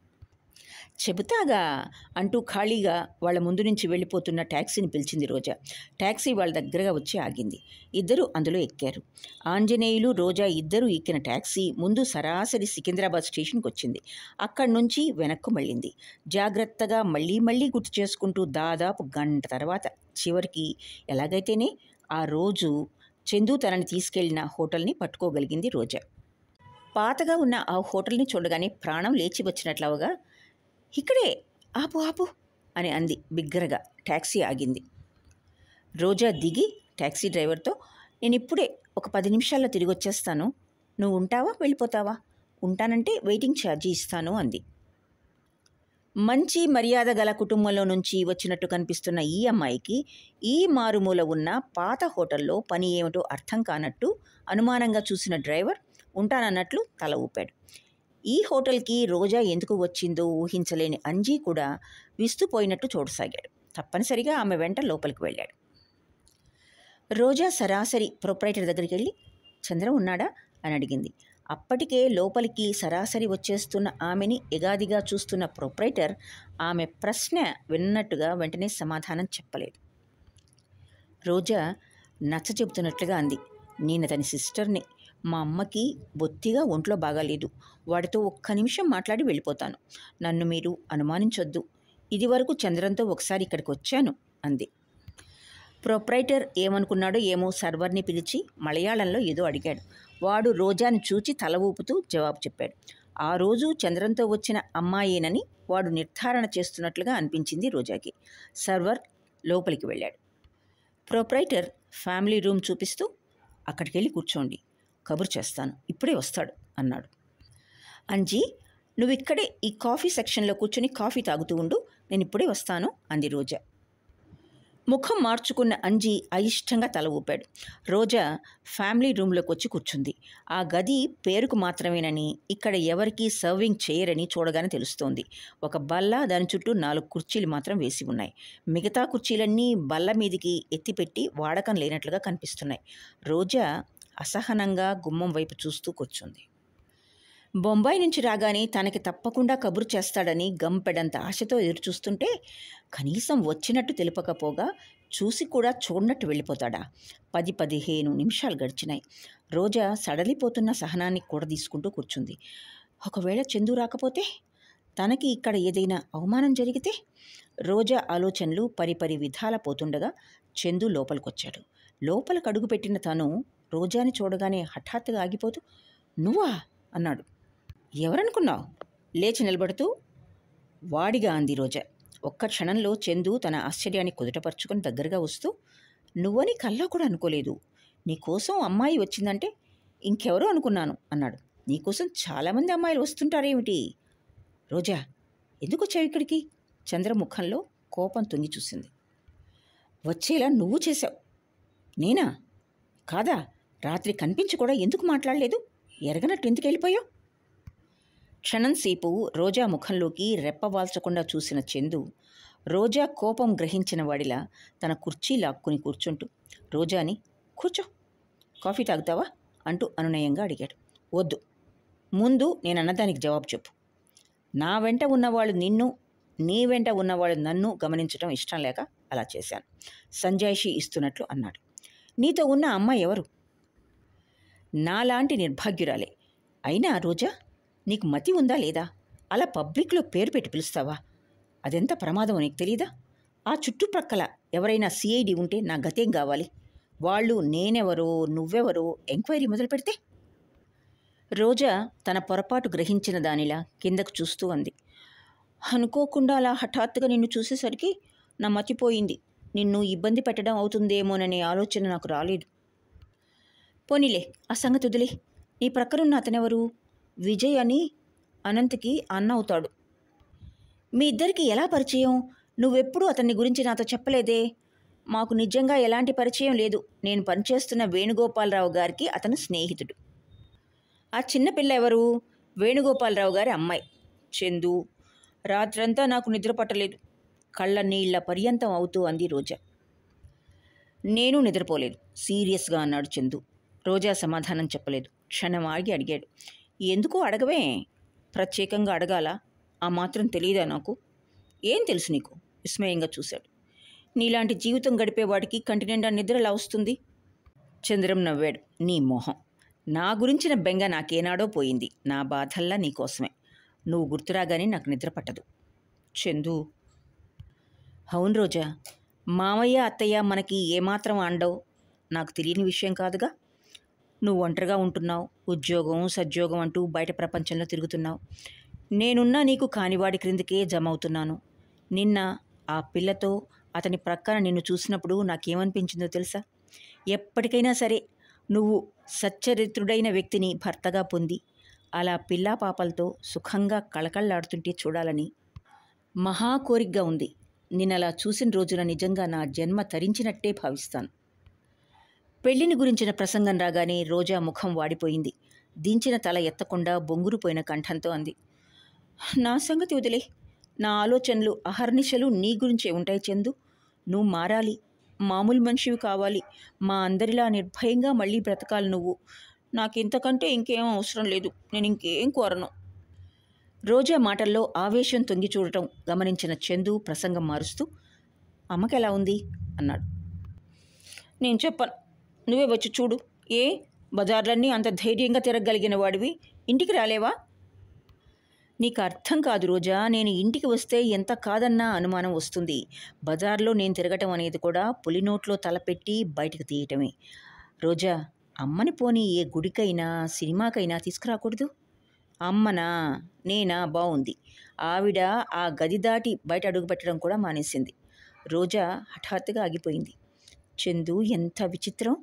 చెబుతాగా అంటూ ఖాళీగా వాళ్ళ ముందు నుంచి వెళ్ళిపోతున్న ట్యాక్సీని పిలిచింది రోజా. ట్యాక్సీ వాళ్ళ దగ్గరగా వచ్చి ఆగింది. ఇద్దరు అందులో ఎక్కారు. ఆంజనేయులు రోజా ఇద్దరూ ఎక్కిన ట్యాక్సీ ముందు సరాసరి సికింద్రాబాద్ స్టేషన్కి వచ్చింది. అక్కడి నుంచి వెనక్కు మళ్ళింది. జాగ్రత్తగా మళ్ళీ మళ్ళీ గుర్తు చేసుకుంటూ దాదాపు గంట తర్వాత చివరికి ఎలాగైతేనే ఆ రోజు చందు తనని తీసుకెళ్ళిన హోటల్ని పట్టుకోగలిగింది రోజా. పాతగా ఉన్న ఆ హోటల్ని చూడగానే ప్రాణం లేచి వచ్చినట్లవగా ఇక్కడే ఆపు ఆపు అని అంది బిగ్గరగా. ట్యాక్సీ ఆగింది. రోజా దిగి ట్యాక్సీ డ్రైవర్తో నేను ఇప్పుడే ఒక పది నిమిషాల్లో తిరిగి వచ్చేస్తాను నువ్వు ఉంటావా వెళ్ళిపోతావా? ఉంటానంటే వెయిటింగ్ ఛార్జీ ఇస్తాను అంది. మంచి మర్యాద గల కుటుంబంలో నుంచి వచ్చినట్టు కనిపిస్తున్న ఈ అమ్మాయికి ఈ మారుమూల ఉన్న పాత హోటల్లో పని ఏమిటో అర్థం కానట్టు అనుమానంగా చూసిన డ్రైవర్ ఉంటానన్నట్లు తల ఊపాడు. ఈ హోటల్కి రోజా ఎందుకు వచ్చిందో ఊహించలేని అంజీ కూడా విస్తుపోయినట్టు చూడసాగాడు తప్పనిసరిగా ఆమె వెంట లోపలికి వెళ్ళాడు. రోజా సరాసరి ప్రొపరైటర్ దగ్గరికి వెళ్ళి చంద్ర ఉన్నాడా? అని అడిగింది. అప్పటికే లోపలికి సరాసరి వచ్చేస్తున్న ఆమెని ఎగాదిగా చూస్తున్న ప్రొపరైటర్ ఆమె ప్రశ్న విన్నట్టుగా వెంటనే సమాధానం చెప్పలేదు. రోజా నచ్చ చెబుతున్నట్లుగా అంది. నేను అతని సిస్టర్ని మా అమ్మకి బొత్తిగా ఒంట్లో బాగాలేదు. వాడితో ఒక్క నిమిషం మాట్లాడి వెళ్ళిపోతాను. నన్ను మీరు అనుమానించొద్దు. ఇదివరకు చంద్రంతో ఒకసారి ఇక్కడికి వచ్చాను అంది. ప్రొప్రైటర్ ఏమనుకున్నాడో ఏమో సర్వర్ని పిలిచి మలయాళంలో ఏదో అడిగాడు. వాడు రోజాని చూచి తల ఊపుతూ జవాబు చెప్పాడు. ఆ రోజు చంద్రంతో వచ్చిన అమ్మాయేనని వాడు నిర్ధారణ చేస్తున్నట్లుగా అనిపించింది రోజాకి. సర్వర్ లోపలికి వెళ్ళాడు. ప్రొప్రైటర్ ఫ్యామిలీ రూమ్ చూపిస్తూ అక్కడికి వెళ్ళి కూర్చోండి. కబురు చేస్తాను. ఇప్పుడే వస్తాడు అన్నాడు. అంజీ నువ్వు ఇక్కడే ఈ కాఫీ సెక్షన్లో కూర్చొని కాఫీ తాగుతూ ఉండు. నేను ఇప్పుడే వస్తాను అంది రోజా. ముఖం మార్చుకున్న అంజీ అయిష్టంగా తల ఊపాడు. రోజా ఫ్యామిలీ రూమ్లోకి వచ్చి కూర్చుంది. ఆ గది పేరుకు మాత్రమేనని ఇక్కడ ఎవరికీ సర్వింగ్ చేయరని చూడగానే తెలుస్తోంది. ఒక బల్ల దాని చుట్టూ నాలుగు కుర్చీలు మాత్రం వేసి ఉన్నాయి. మిగతా కుర్చీలన్నీ బల్ల మీదికి ఎత్తిపెట్టి వాడకం లేనట్లుగా కనిపిస్తున్నాయి. రోజా అసహనంగా గుమ్మం వైపు చూస్తూ కూర్చుంది. బొంబాయి నుంచి రాగానే తనకి తప్పకుండా కబురు చేస్తాడని గంపెడంత ఆశతో ఎదురుచూస్తుంటే కనీసం వచ్చినట్టు తెలుపకపోగా చూసి కూడా చూడనట్టు వెళ్ళిపోతాడా. పది పదిహేను నిమిషాలు గడిచినాయి. రోజా సడలిపోతున్న సహనాన్ని కూడా తీసుకుంటూ కూర్చుంది. ఒకవేళ చందు రాకపోతే? తనకి ఇక్కడ ఏదైనా అవమానం జరిగితే? రోజా ఆలోచనలు పరిపరి విధాల పోతుండగా చందు లోపలికొచ్చాడు. లోపలికి అడుగుపెట్టిన తను రోజాని చూడగానే హఠాత్తుగా ఆగిపోతూ నువ్వా? అన్నాడు. ఎవరనుకున్నావు? లేచి నిలబడుతూ వాడిగా అంది రోజా. ఒక్క క్షణంలో చందు తన ఆశ్చర్యాన్ని కుదుటపరుచుకొని దగ్గరగా వస్తూ నువ్వని కల్లో కూడా అనుకోలేదు. నీకోసం అమ్మాయి వచ్చిందంటే ఇంకెవరో అనుకున్నాను అన్నాడు. నీకోసం చాలామంది అమ్మాయిలు వస్తుంటారేమిటి? రోజా ఎందుకు వచ్చావు ఇక్కడికి? చంద్ర ముఖంలో కోపం తొంగి చూసింది. వచ్చేలా నువ్వు చేశావు. నేనా? కాదా? రాత్రి కనిపించి కూడా ఎందుకు మాట్లాడలేదు? ఎరగనట్టు ఎందుకు వెళ్ళిపోయావు? క్షణంసేపు రోజా ముఖంలోకి రెప్పవాల్చకుండా చూసిన చందు రోజా కోపం గ్రహించిన వాడిలా తన కుర్చీ లాక్కుని కూర్చుంటూ రోజాని కూర్చో కాఫీ తాగుతావా? అంటూ అనునయంగా అడిగాడు. వద్దు ముందు నేను అన్నదానికి జవాబు చెప్పు. నా వెంట ఉన్నవాళ్ళు నిన్ను నీ వెంట ఉన్నవాళ్ళు నన్ను గమనించడం ఇష్టం లేక అలా చేశాను. సంజాయిషి ఇస్తున్నట్లు అన్నాడు. నీతో ఉన్న అమ్మాయి ఎవరు? నాలాంటి నిర్భాగ్యురాలే. అయినా రోజా నీకు మతి ఉందా లేదా? అలా పబ్లిక్లో పేరు పెట్టి పిలుస్తావా? అదెంత ప్రమాదమో నీకు తెలీదా? ఆ చుట్టుప్రక్కల ఎవరైనా సిఐడి ఉంటే నా గతేం కావాలి? వాళ్ళు నేనెవరో నువ్వెవరో ఎంక్వైరీ మొదలు పెడితే? రోజా తన పొరపాటు గ్రహించిన దానిలా కిందకు చూస్తూ అంది. అనుకోకుండా అలా హఠాత్తుగా నిన్ను చూసేసరికి నా మతిపోయింది నిన్ను ఇబ్బంది పెట్టడం అవుతుందేమోననే ఆలోచన నాకు రాలేదు. పోనీలే ఆ సంగతి వదిలే. నీ ప్రక్కనున్న అతనెవరు? విజయ్ అని అనంత్కి అన్న అవుతాడు. మీ ఇద్దరికి ఎలా పరిచయం? నువ్వెప్పుడు అతన్ని గురించి నాతో చెప్పలేదే? మాకు నిజంగా ఎలాంటి పరిచయం లేదు. నేను పనిచేస్తున్న వేణుగోపాలరావు గారికి అతను స్నేహితుడు. ఆ చిన్నపిల్ల ఎవరు? వేణుగోపాలరావు గారి అమ్మాయి. చందు రాత్రంతా నాకు నిద్ర పట్టలేదు. కళ్ళ నీళ్ళ పర్యంతం అవుతూ అంది రోజా. నేను నిద్రపోలేదు. సీరియస్గా అన్నాడు చందు. రోజా సమాధానం చెప్పలేదు. క్షణం ఆగి అడిగాడు. ఎందుకు అడగవే? ప్రత్యేకంగా అడగాల? ఆ మాత్రం తెలియదా నాకు? ఏం తెలుసు నీకు? విస్మయంగా చూశాడు. నీలాంటి జీవితం గడిపేవాడికి కంటి నిండా నిద్రలా వస్తుంది? చంద్రం నవ్వాడు. నీ మొహం. నా గురించిన బెంగ నాకేనాడో పోయింది. నా బాధల్లా నీకోసమే. నువ్వు గుర్తురాగానే నాకు నిద్ర పట్టదు. చందు. అవును రోజా. మామయ్య అత్తయ్య మనకి ఏమాత్రం అండవు నాకు తెలియని విషయం కాదుగా? నువ్వు ఒంటరిగా ఉంటున్నావు ఉద్యోగం సద్యోగం అంటూ బయట ప్రపంచంలో తిరుగుతున్నావు. నేనున్నా నీకు కానివాడి క్రిందికే జమ అవుతున్నాను నిన్న ఆ పిల్లతో అతని ప్రక్కన నిన్ను చూసినప్పుడు నాకేమనిపించిందో తెలుసా? ఎప్పటికైనా సరే నువ్వు సచ్చరిత్రుడైన వ్యక్తిని భర్తగా పొంది అలా పిల్లా పాపలతో సుఖంగా కళకళలాడుతుంటే చూడాలని. మహా కోరికగా ఉంది. నిన్నలా చూసిన రోజున నిజంగా నా జన్మ తరించినట్టే భావిస్తాను. పెళ్ళిని గురించిన ప్రసంగం రాగానే రోజా ముఖం వాడిపోయింది. దించిన తల ఎత్తకుండా బొంగురుపోయిన కంఠంతో అంది. నా సంగతి వదిలే. నా ఆలోచనలు అహర్నిశలు నీ గురించే ఉంటాయి చందు. నువ్వు మారాలి. మామూలు మనిషివి కావాలి. మా అందరిలా నిర్భయంగా మళ్ళీ బ్రతకాలి నువ్వు. నాకింతకంటే ఇంకేం అవసరం లేదు. నేను ఇంకేం కోరను. రోజా మాటల్లో ఆవేశం తొంగి చూడటం గమనించిన చందు ప్రసంగం మారుస్తూ అమ్మకెలా ఉంది? అన్నాడు. నేను చెప్పను. నువ్వే వచ్చి చూడు. ఏ? బజార్లన్నీ అంత ధైర్యంగా తిరగగలిగిన వాడివి. ఇంటికి రాలేవా? నీకు అర్థం కాదు రోజా నేను ఇంటికి వస్తే ఎంత కాదన్నా అనుమానం వస్తుంది. బజార్లో నేను తిరగటం అనేది కూడా పులినోట్లో తలపెట్టి బయటకు తీయటమే. రోజా అమ్మని పోని ఏ గుడికైనా సినిమాకైనా తీసుకురాకూడదు? అమ్మనా? నేనా? బాగుంది ఆవిడ ఆ గది దాటి బయట అడుగుపెట్టడం కూడా మానేసింది. రోజా హఠాత్తుగా ఆగిపోయింది. చందు ఎంత విచిత్రం!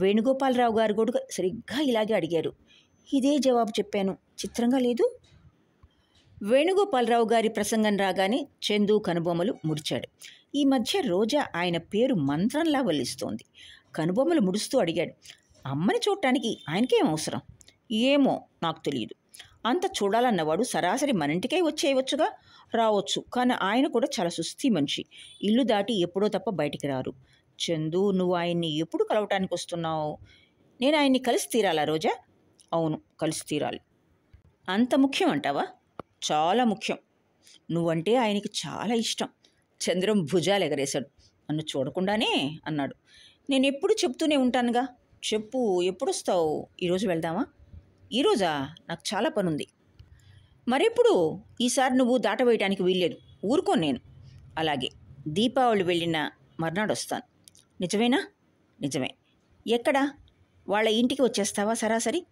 వేణుగోపాలరావు గారు కూడా సరిగ్గా ఇలాగే అడిగారు. ఇదే జవాబు చెప్పాను. చిత్రంగా లేదు. వేణుగోపాలరావు గారి ప్రసంగం రాగానే చందు కనుబొమ్మలు ముడిచాడు. ఈ మధ్య రోజా ఆయన పేరు మంత్రంలా వల్లిస్తోంది. కనుబొమ్మలు ముడుస్తూ అడిగాడు. అమ్మని చూడటానికి ఆయనకేం అవసరం? ఏమో నాకు తెలియదు. అంత చూడాలన్నవాడు సరాసరి మన ఇంటికే వచ్చేయవచ్చుగా రావచ్చు. కానీ ఆయన కూడా చాలా సుస్థి మనిషి. ఇల్లు దాటి ఎప్పుడో తప్ప బయటికి రారు. చందు నువ్వు ఆయన్ని ఎప్పుడు కలవటానికి వస్తున్నావు నేను ఆయన్ని కలిసి తీరాలా రోజా? అవును కలిసి తీరాలి. అంత ముఖ్యం అంటావా? చాలా ముఖ్యం. నువ్వంటే ఆయనకి చాలా ఇష్టం. చంద్రం భుజాలు ఎగరేశాడు. నన్ను చూడకుండానే అన్నాడు. నేను ఎప్పుడు చెప్తూనే ఉంటానుగా. చెప్పు ఎప్పుడు వస్తావు ఈరోజు వెళ్దామా? ఈరోజా? నాకు చాలా పనుంది. మరెప్పుడు? ఈసారి నువ్వు దాటవేయటానికి వీల్లేదు. ఊరుకో నేను. అలాగే దీపావళి వెళ్ళిన మర్నాడు వస్తాను నిజమేనా? నిజమే. ఎక్కడా? వాళ్ళ ఇంటికి వచ్చేస్తావా సరాసరి?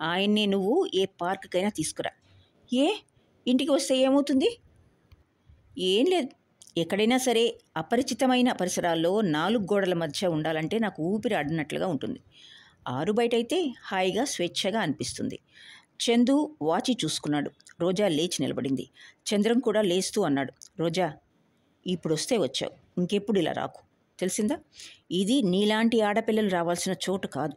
ఆయన్ని నువ్వు ఏ పార్కుకైనా తీసుకురా. ఏ? ఇంటికి వస్తే ఏమవుతుంది? ఏం లేదు. ఎక్కడైనా సరే అపరిచితమైన పరిసరాల్లో నాలుగు గోడల మధ్య ఉండాలంటే నాకు ఊపిరి ఆడినట్లుగా ఉంటుంది. ఆరు బయట అయితే హాయిగా స్వేచ్ఛగా అనిపిస్తుంది. చందు వాచి చూసుకున్నాడు. రోజా లేచి నిలబడింది. చంద్రం కూడా లేస్తూ అన్నాడు. రోజా ఇప్పుడు వస్తే వచ్చావు. ఇంకెప్పుడు ఇలా రాకు? తెలిసిందా? ఇది నీలాంటి ఆడపిల్లలు రావాల్సిన చోటు కాదు.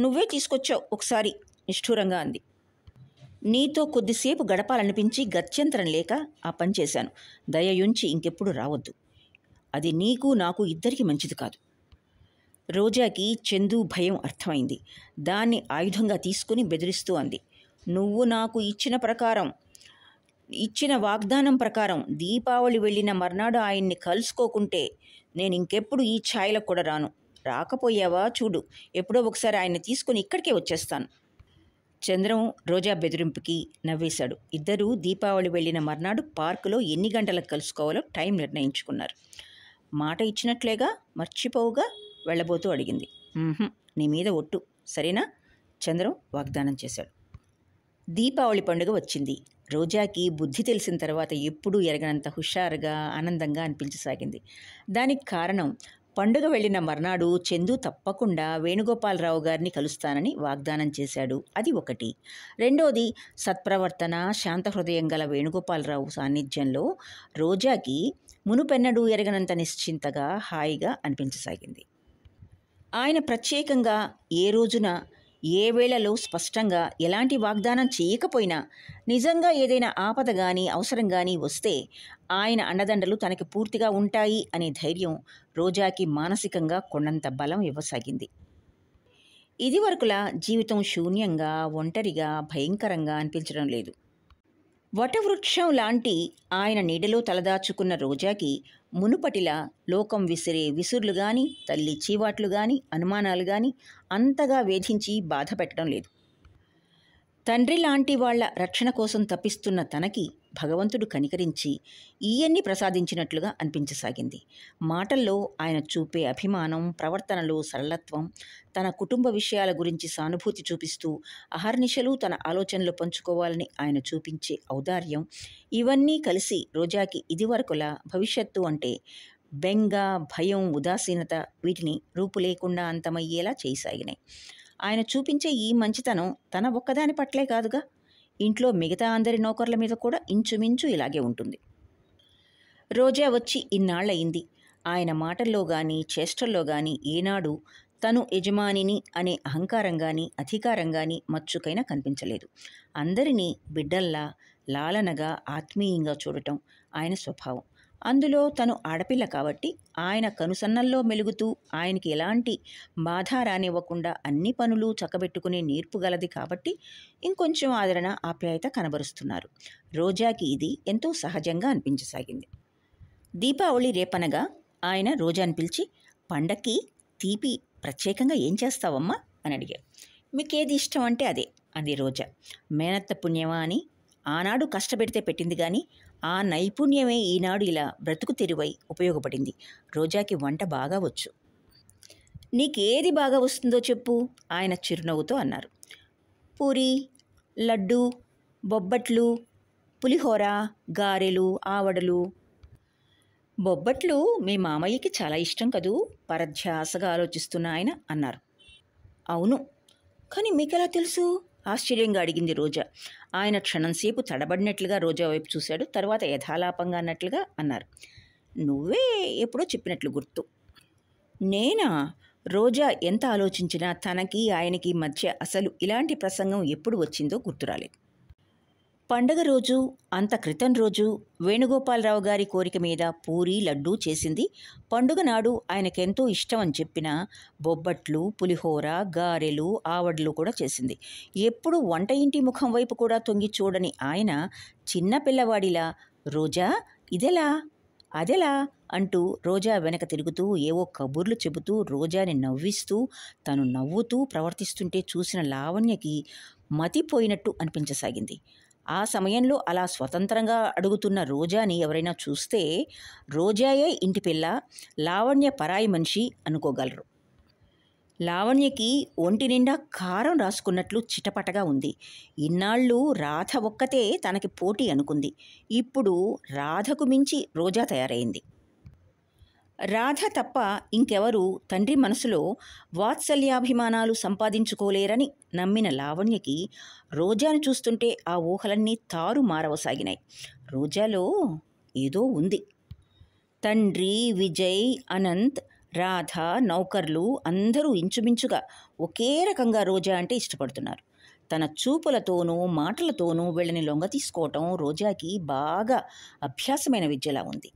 నువ్వే తీసుకొచ్చావు ఒకసారి నిష్ఠూరంగా అంది. నీతో కొద్దిసేపు గడపాలనిపించి గత్యంతరం లేక ఆ పని చేశాను. దయయుంచి ఇంకెప్పుడు రావద్దు. అది నీకు నాకు ఇద్దరికి మంచిది కాదు. రోజాకి చందు భయం అర్థమైంది. దాన్ని ఆయుధంగా తీసుకుని బెదిరిస్తూ అంది. నువ్వు నాకు ఇచ్చిన ప్రకారం ఇచ్చిన వాగ్దానం ప్రకారం దీపావళి వెళ్ళిన మర్నాడు ఆయన్ని కలుసుకోకుంటే నేను ఇంకెప్పుడు ఈ ఛాయలకు కూడా రాను. రాకపోయావా చూడు. ఎప్పుడో ఒకసారి ఆయన్ని తీసుకుని ఇక్కడికే వచ్చేస్తాను. చంద్రం రోజా బెదిరింపుకి నవ్వేశాడు. ఇద్దరూ దీపావళి వెళ్ళిన మర్నాడు పార్కులో ఎన్ని గంటలకు కలుసుకోవాలో టైం నిర్ణయించుకున్నారు. మాట ఇచ్చినట్లేగా మర్చిపోవుగా వెళ్ళబోతూ అడిగింది. నీ మీద ఒట్టు. సరేనా? చంద్రం వాగ్దానం చేశాడు. దీపావళి పండుగ వచ్చింది. రోజాకి బుద్ధి తెలిసిన తర్వాత ఎప్పుడూ ఎరగనంత హుషారుగా ఆనందంగా అనిపించసాగింది. దానికి కారణం పండుగ వెళ్ళిన మర్నాడు చందు తప్పకుండా వేణుగోపాలరావు గారిని కలుస్తానని వాగ్దానం చేశాడు. అది ఒకటి. రెండోది సత్ప్రవర్తన శాంత హృదయం గల వేణుగోపాలరావు సాన్నిధ్యంలో రోజాకి మునుపెన్నడూ ఎరగనంత నిశ్చింతగా హాయిగా అనిపించసాగింది. ఆయన ప్రత్యేకంగా ఏ రోజున ఏ వేళలో స్పష్టంగా ఎలాంటి వాగ్దానం చేయకపోయినా నిజంగా ఏదైనా ఆపద కానీ అవసరం కానీ వస్తే ఆయన అండదండలు తనకి పూర్తిగా ఉంటాయి అనే ధైర్యం రోజాకి మానసికంగా కొండంత బలం ఇవ్వసాగింది. ఇదివరకులా జీవితం శూన్యంగా ఒంటరిగా భయంకరంగా అనిపించడం లేదు. వటవృక్షం లాంటి ఆయన నీడలో తలదాచుకున్న రోజాకి మునుపటిలా లోకం విసిరే విసుర్లు గాని తల్లి చీవాట్లు గాని అనుమానాలు గాని అంతగా వేధించి బాధ పెట్టడం లేదు. తండ్రి లాంటి వాళ్ళ రక్షణ కోసం తప్పిస్తున్న తనకి భగవంతుడు కనికరించి ఈయన్ని ప్రసాదించినట్లుగా అనిపించసాగింది. మాటల్లో ఆయన చూపే అభిమానం ప్రవర్తనలో సరళత్వం తన కుటుంబ విషయాల గురించి సానుభూతి చూపిస్తూ అహర్నిశలు తన ఆలోచనలు పంచుకోవాలని ఆయన చూపించే ఔదార్యం ఇవన్నీ కలిసి రోజాకి ఇదివరకులా భవిష్యత్తు అంటే బెంగ భయం ఉదాసీనత వీటిని రూపు లేకుండా అంతమయ్యేలా చేయసాగినాయి. ఆయన చూపించే ఈ మంచితనం తన ఒక్కదాని పట్లే కాదుగా. ఇంట్లో మిగతా అందరి నౌకర్ల మీద కూడా ఇంచుమించు ఇలాగే ఉంటుంది. రోజా వచ్చి ఇన్నాళ్ళయింది. ఆయన మాటల్లో గాని చేష్టల్లో గాని ఏనాడు తను యజమానిని అనే అహంకారం గాని అధికారం గాని మచ్చుకైనా కనిపించలేదు. అందరినీ బిడ్డల్లా లాలనగా ఆత్మీయంగా చూడటం ఆయన స్వభావం. అందులో తను ఆడపిల్ల కాబట్టి ఆయన కనుసన్నల్లో మెలుగుతూ ఆయనకి ఎలాంటి బాధ రానివ్వకుండా అన్ని పనులు చక్కబెట్టుకునే నేర్పు గలది కాబట్టి ఇంకొంచెం ఆదరణ ఆప్యాయత కనబరుస్తున్నారు. రోజాకి ఇది ఎంతో సహజంగా అనిపించసాగింది. దీపావళి రేపనగా ఆయన రోజాని పిలిచి పండక్కి తీపి ప్రత్యేకంగా ఏం చేస్తావమ్మా? అని అడిగారు మీకేది ఇష్టం అంటే అదే అది రోజా. మేనత్త పుణ్యమా? అని. ఆనాడు కష్టపెడితే పెట్టింది కానీ ఆ నైపుణ్యమే ఈనాడు ఇలా బ్రతుకు తెరువై ఉపయోగపడింది. రోజాకి వంట బాగా వచ్చు. నీకేది బాగా వస్తుందో చెప్పు ఆయన చిరునవ్వుతో అన్నారు. పూరి లడ్డు బొబ్బట్లు పులిహోర గారెలు ఆవడలు. బొబ్బట్లు మీ మామయ్యకి చాలా ఇష్టం కదూ? పరధ్యాసగా ఆలోచిస్తున్న ఆయన అన్నారు. అవును. కానీ మీకెలా తెలుసు? ఆశ్చర్యంగా అడిగింది రోజా. ఆయన క్షణంసేపు తడబడినట్లుగా రోజా వైపు చూశాడు. తర్వాత యథాలాపంగా అన్నట్లుగా అన్నారు. నువ్వే ఎప్పుడో చెప్పినట్లు గుర్తు. నేనా? రోజా ఎంత ఆలోచించినా తనకి ఆయనకి మధ్య అసలు ఇలాంటి ప్రసంగం ఎప్పుడు వచ్చిందో గుర్తురాలేదు. పండగ రోజు అంత క్రితం రోజు వేణుగోపాలరావు గారి కోరిక మీద పూరి లడ్డూ చేసింది. పండుగ నాడు ఆయనకెంతో ఇష్టం అని చెప్పిన బొబ్బట్లు పులిహోర గారెలు ఆవడ్లు కూడా చేసింది. ఎప్పుడు వంట ఇంటి ముఖం వైపు కూడా తొంగి చూడని ఆయన చిన్న పిల్లవాడిలా రోజా ఇదెలా? అదెలా? అంటూ రోజా వెనక తిరుగుతూ ఏవో కబుర్లు చెబుతూ రోజాని నవ్విస్తూ తను నవ్వుతూ ప్రవర్తిస్తుంటే చూసిన లావణ్యకి మతిపోయినట్టు అనిపించసాగింది. ఆ సమయంలో అలా స్వతంత్రంగా అడుగుతున్న రోజాని ఎవరైనా చూస్తే రోజాయే ఇంటి పిల్ల లావణ్య పరాయి మనిషి అనుకోగలరు. లావణ్యకి ఒంటి నిండా కారం రాసుకున్నట్లు చిటపటగా ఉంది. ఇన్నాళ్ళు రాధ ఒక్కతే తనకి పోటీ అనుకుంది. ఇప్పుడు రాధకు మించి రోజా తయారైంది. రాధ తప్ప ఇంకెవరూ తండ్రి మనసులో వాత్సల్యాభిమానాలు సంపాదించుకోలేరని నమ్మిన లావణ్యకి రోజాను చూస్తుంటే ఆ ఊహలన్నీ తారు మారవసాగినాయి. రోజాలో ఏదో ఉంది. తండ్రి విజయ్ అనంత్ రాధ నౌకర్లు అందరూ ఇంచుమించుగా ఒకే రకంగా రోజా అంటే ఇష్టపడుతున్నారు. తన చూపులతోనూ మాటలతోనూ వీళ్ళని లొంగ తీసుకోవటం రోజాకి బాగా అభ్యాసమైన విద్యలా ఉంది.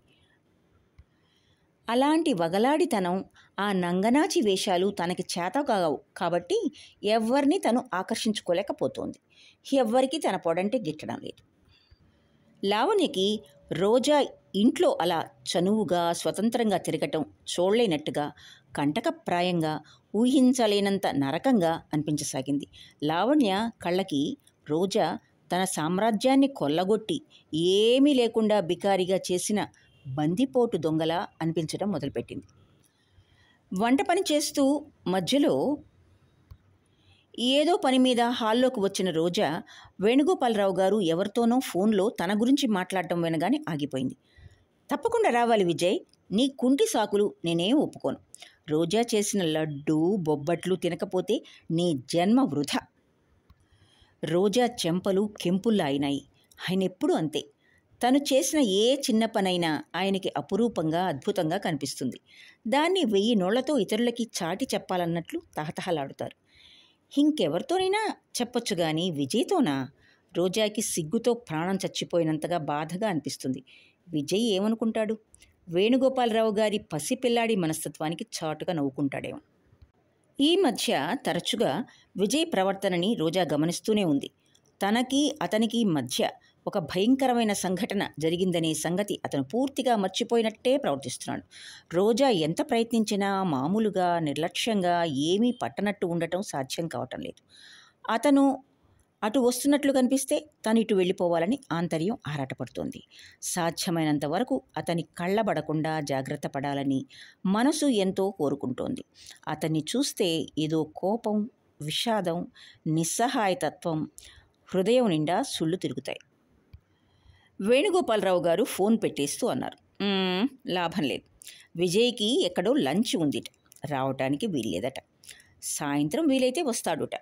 అలాంటి వగలాడితనం ఆ నంగనాచి వేషాలు తనకి చేత కావు. కాబట్టి ఎవ్వరిని తను ఆకర్షించుకోలేకపోతోంది. ఎవ్వరికి తన పొడంటే గిట్టడం లేదు. లావణ్యకి రోజా ఇంట్లో అలా చనువుగా స్వతంత్రంగా తిరగటం చూడలేనట్టుగా కంటకప్రాయంగా ఊహించలేనంత నరకంగా అనిపించసాగింది. లావణ్య కళ్ళకి రోజా తన సామ్రాజ్యాన్ని కొల్లగొట్టి ఏమీ లేకుండా బికారిగా చేసిన బందిపోటు దొంగలా అనిపించడం మొదలుపెట్టింది. వంట పని చేస్తూ మధ్యలో ఏదో పని మీద హాల్లోకి వచ్చిన రోజా వేణుగోపాలరావు గారు ఎవరితోనో ఫోన్లో తన గురించి మాట్లాడటం వినగానే ఆగిపోయింది. తప్పకుండా రావాలి విజయ్ నీ కుంటి సాకులు నేనేం ఒప్పుకోను. రోజా చేసిన లడ్డు బొబ్బట్లు తినకపోతే నీ జన్మ వృధా. రోజా చెంపలు కెంపుల్లా అయినాయి. ఆయన ఎప్పుడూ అంతే. తను చేసిన ఏ చిన్న పనైనా ఆయనకి అపురూపంగా అద్భుతంగా కనిపిస్తుంది. దాన్ని వెయ్యి నోళ్ళతో ఇతరులకి చాటి చెప్పాలన్నట్లు తహతహలాడుతారు. ఇంకెవరితోనైనా చెప్పొచ్చు కానీ విజయ్తోనా? రోజాకి సిగ్గుతో ప్రాణం చచ్చిపోయినంతగా బాధగా అనిపిస్తుంది. విజయ్ ఏమనుకుంటాడు? వేణుగోపాలరావు గారి పసిపిల్లాడి మనస్తత్వానికి చాటుగా నవ్వుకుంటాడేమో. ఈ మధ్య తరచుగా విజయ్ ప్రవర్తనని రోజా గమనిస్తూనే ఉంది. తనకి అతనికి మధ్య ఒక భయంకరమైన సంఘటన జరిగిందనే సంగతి అతను పూర్తిగా మర్చిపోయినట్టే ప్రవర్తిస్తున్నాడు. రోజా ఎంత ప్రయత్నించినా మామూలుగా నిర్లక్ష్యంగా ఏమీ పట్టనట్టు ఉండటం సాధ్యం కావటం లేదు. అతను అటు వస్తున్నట్లు కనిపిస్తే తను ఇటు వెళ్ళిపోవాలని ఆంతర్యం ఆరాటపడుతోంది. సాధ్యమైనంత వరకు అతని కళ్ళబడకుండా జాగ్రత్త పడాలని మనసు ఎంతో కోరుకుంటోంది. అతన్ని చూస్తే ఏదో కోపం విషాదం నిస్సహాయతత్వం హృదయం నిండా సుళ్ళు తిరుగుతాయి. వేణుగోపాలరావు గారు ఫోన్ పెట్టేస్తూ అన్నారు. లాభం లేదు. విజయ్కి ఎక్కడో లంచ్ ఉందిట. రావటానికి వీల్లేదట. సాయంత్రం వీలైతే వస్తాడుట.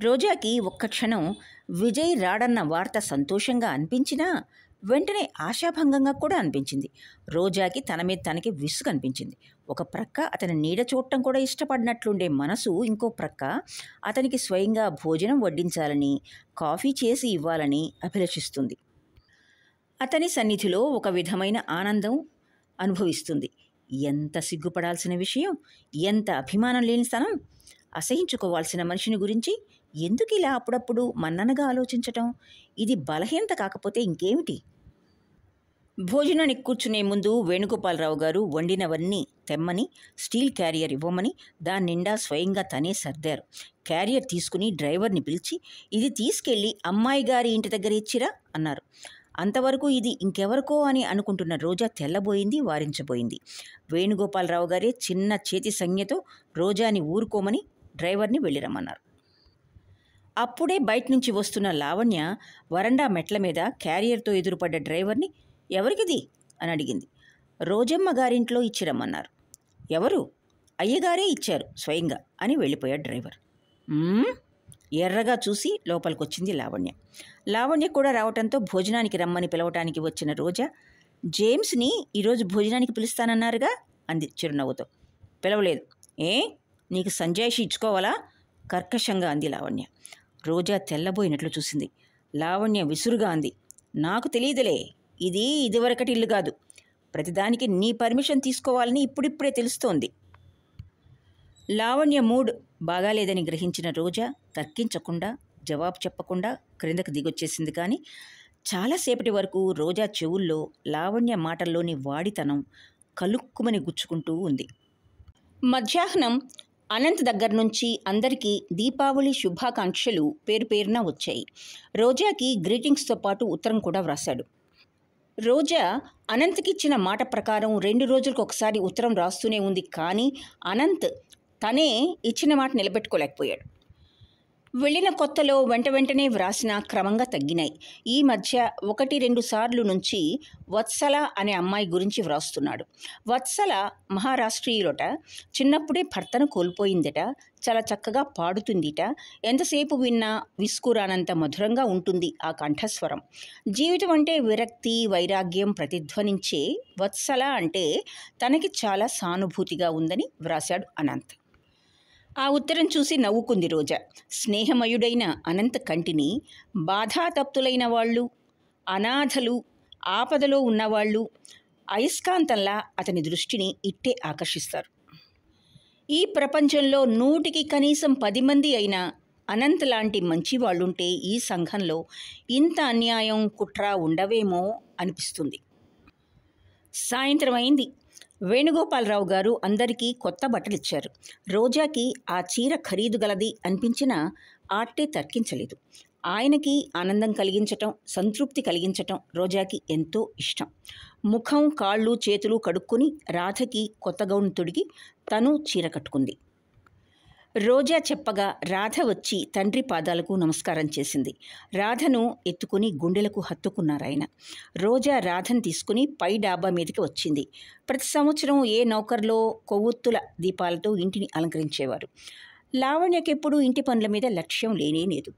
రోజాకి ఒక్క క్షణం విజయ్ రాడన్న వార్త సంతోషంగా అనిపించినా వెంటనే ఆశాభంగంగా కూడా అనిపించింది. రోజాకి తన మీద తనకి విసుగు అనిపించింది. ఒక ప్రక్క అతని నీడ చూడటం కూడా ఇష్టపడినట్లుండే మనసు ఇంకో ప్రక్క అతనికి స్వయంగా భోజనం వడ్డించాలని కాఫీ చేసి ఇవ్వాలని అభిలషిస్తుంది. అతని సన్నిధిలో ఒక విధమైన ఆనందం అనుభవిస్తుంది. ఎంత సిగ్గుపడాల్సిన విషయం ఎంత అభిమానం లేని స్థలం అసహించుకోవాల్సిన మనిషిని గురించి ఎందుకు ఇలా అప్పుడప్పుడు మన్ననగా ఆలోచించటం? ఇది బలహీనత కాకపోతే ఇంకేమిటి? భోజనానికి కూర్చునే ముందు వేణుగోపాలరావు గారు వండినవన్నీ తెమ్మని స్టీల్ క్యారియర్ ఇవ్వమని దాని నిండా స్వయంగా తనే సర్దారు. క్యారియర్ తీసుకుని డ్రైవర్ని పిలిచి ఇది తీసుకెళ్ళి అమ్మాయి గారి ఇంటి దగ్గర ఇచ్చిరా అన్నారు. అంతవరకు ఇది ఇంకెవరికో అని అనుకుంటున్న రోజా తెల్లబోయింది వారించబోయింది. వేణుగోపాలరావు గారే చిన్న చేతి సంజ్ఞతో రోజాని ఊరుకోమని డ్రైవర్ని వెళ్ళిరమ్మన్నారు. అప్పుడే బయట నుంచి వస్తున్న లావణ్య వరండా మెట్ల మీద క్యారియర్తో ఎదురుపడ్డ డ్రైవర్ని ఎవరికిది? అని అడిగింది. రోజమ్మ గారింట్లో ఇచ్చిరమ్మన్నారు. ఎవరు? అయ్యగారే ఇచ్చారు స్వయంగా అని వెళ్ళిపోయాడు డ్రైవర్. ఎర్రగా చూసి లోపలికొచ్చింది లావణ్య. లావణ్య కూడా రావటంతో భోజనానికి రమ్మని పిలవటానికి వచ్చిన రోజా జేమ్స్ని ఈరోజు భోజనానికి పిలుస్తానన్నారుగా? అంది చిరునవ్వుతో. పిలవలేదు. ఏ? నీకు సంజాయిషి ఇచ్చుకోవాలా? కర్కశంగా అంది లావణ్య. రోజా తెల్లబోయినట్లు చూసింది. లావణ్య విసురుగా అంది. నాకు తెలియదులే. ఇది ఇదివరకటి ఇల్లు కాదు. ప్రతిదానికి నీ పర్మిషన్ తీసుకోవాలని ఇప్పుడిప్పుడే తెలుస్తోంది. లావణ్య మూడ్ బాగాలేదని గ్రహించిన రోజా తర్కించకుండా జవాబు చెప్పకుండా క్రిందకు దిగొచ్చేసింది కానీ చాలాసేపటి వరకు రోజా చెవుల్లో లావణ్య మాటల్లోని వాడితనం కలుక్కుమని గుచ్చుకుంటూ ఉంది. మధ్యాహ్నం అనంత్ దగ్గర నుంచి అందరికీ దీపావళి శుభాకాంక్షలు పేరు పేరున వచ్చాయి. రోజాకి గ్రీటింగ్స్తో పాటు ఉత్తరం కూడా వ్రాశాడు. రోజా అనంత్కిచ్చిన మాట ప్రకారం రెండు రోజులకు ఒకసారి ఉత్తరం రాస్తూనే ఉంది కానీ అనంత్ తనే ఇచ్చిన మాట నిలబెట్టుకోలేకపోయాడు. వెళ్ళిన కొత్తలో వెంట వెంటనే వ్రాసిన క్రమంగా తగ్గినాయి. ఈ మధ్య ఒకటి రెండు సార్లు నుంచి వత్సల అనే అమ్మాయి గురించి వ్రాస్తున్నాడు. వత్సల మహారాష్ట్రీయులట చిన్నప్పుడే భర్తను కోల్పోయిందట చాలా చక్కగా పాడుతుందిట ఎంతసేపు విన్నా విస్కురానంత మధురంగా ఉంటుంది ఆ కంఠస్వరం. జీవితం అంటే విరక్తి వైరాగ్యం ప్రతిధ్వనించే వత్సల అంటే తనకి చాలా సానుభూతిగా ఉందని వ్రాశాడు అనంత్. ఆ ఉత్తరం చూసి నవ్వుకుంది రోజా. స్నేహమయుడైన అనంత కంటిని బాధాతప్తులైన వాళ్ళు అనాథలు ఆపదలో ఉన్నవాళ్ళు అయస్కాంతంలా అతని దృష్టిని ఇట్టే ఆకర్షిస్తారు. ఈ ప్రపంచంలో నూటికి కనీసం పది మంది అయినా అనంత్ లాంటి మంచి వాళ్ళుంటే ఈ సంఘంలో ఇంత అన్యాయం కుట్ర ఉండవేమో అనిపిస్తుంది. సాయంత్రం అయింది. వేణుగోపాలరావు గారు అందరికీ కొత్త బట్టలు ఇచ్చారు రోజాకి ఆ చీర ఖరీదు గలది అనిపించినా ఆర్టే తర్కించలేదు. ఆయనకి ఆనందం కలిగించటం సంతృప్తి కలిగించటం రోజాకి ఎంతో ఇష్టం. ముఖం కాళ్ళు చేతులు కడుక్కుని రాధకి కొత్త గౌన్ తొడిగి తను చీర కట్టుకుంది. రోజా చెప్పగా రాధ వచ్చి తండ్రి పాదాలకు నమస్కారం చేసింది. రాధను ఎత్తుకుని గుండెలకు హత్తుకున్నారాయన. రోజా రాధను తీసుకుని పై డాబా మీదకి వచ్చింది. ప్రతి సంవత్సరం ఏ నౌకర్లో కొవ్వొత్తుల దీపాలతో ఇంటిని అలంకరించేవారు. లావణ్యకెప్పుడు ఇంటి పనుల మీద లక్ష్యం లేనే లేదు.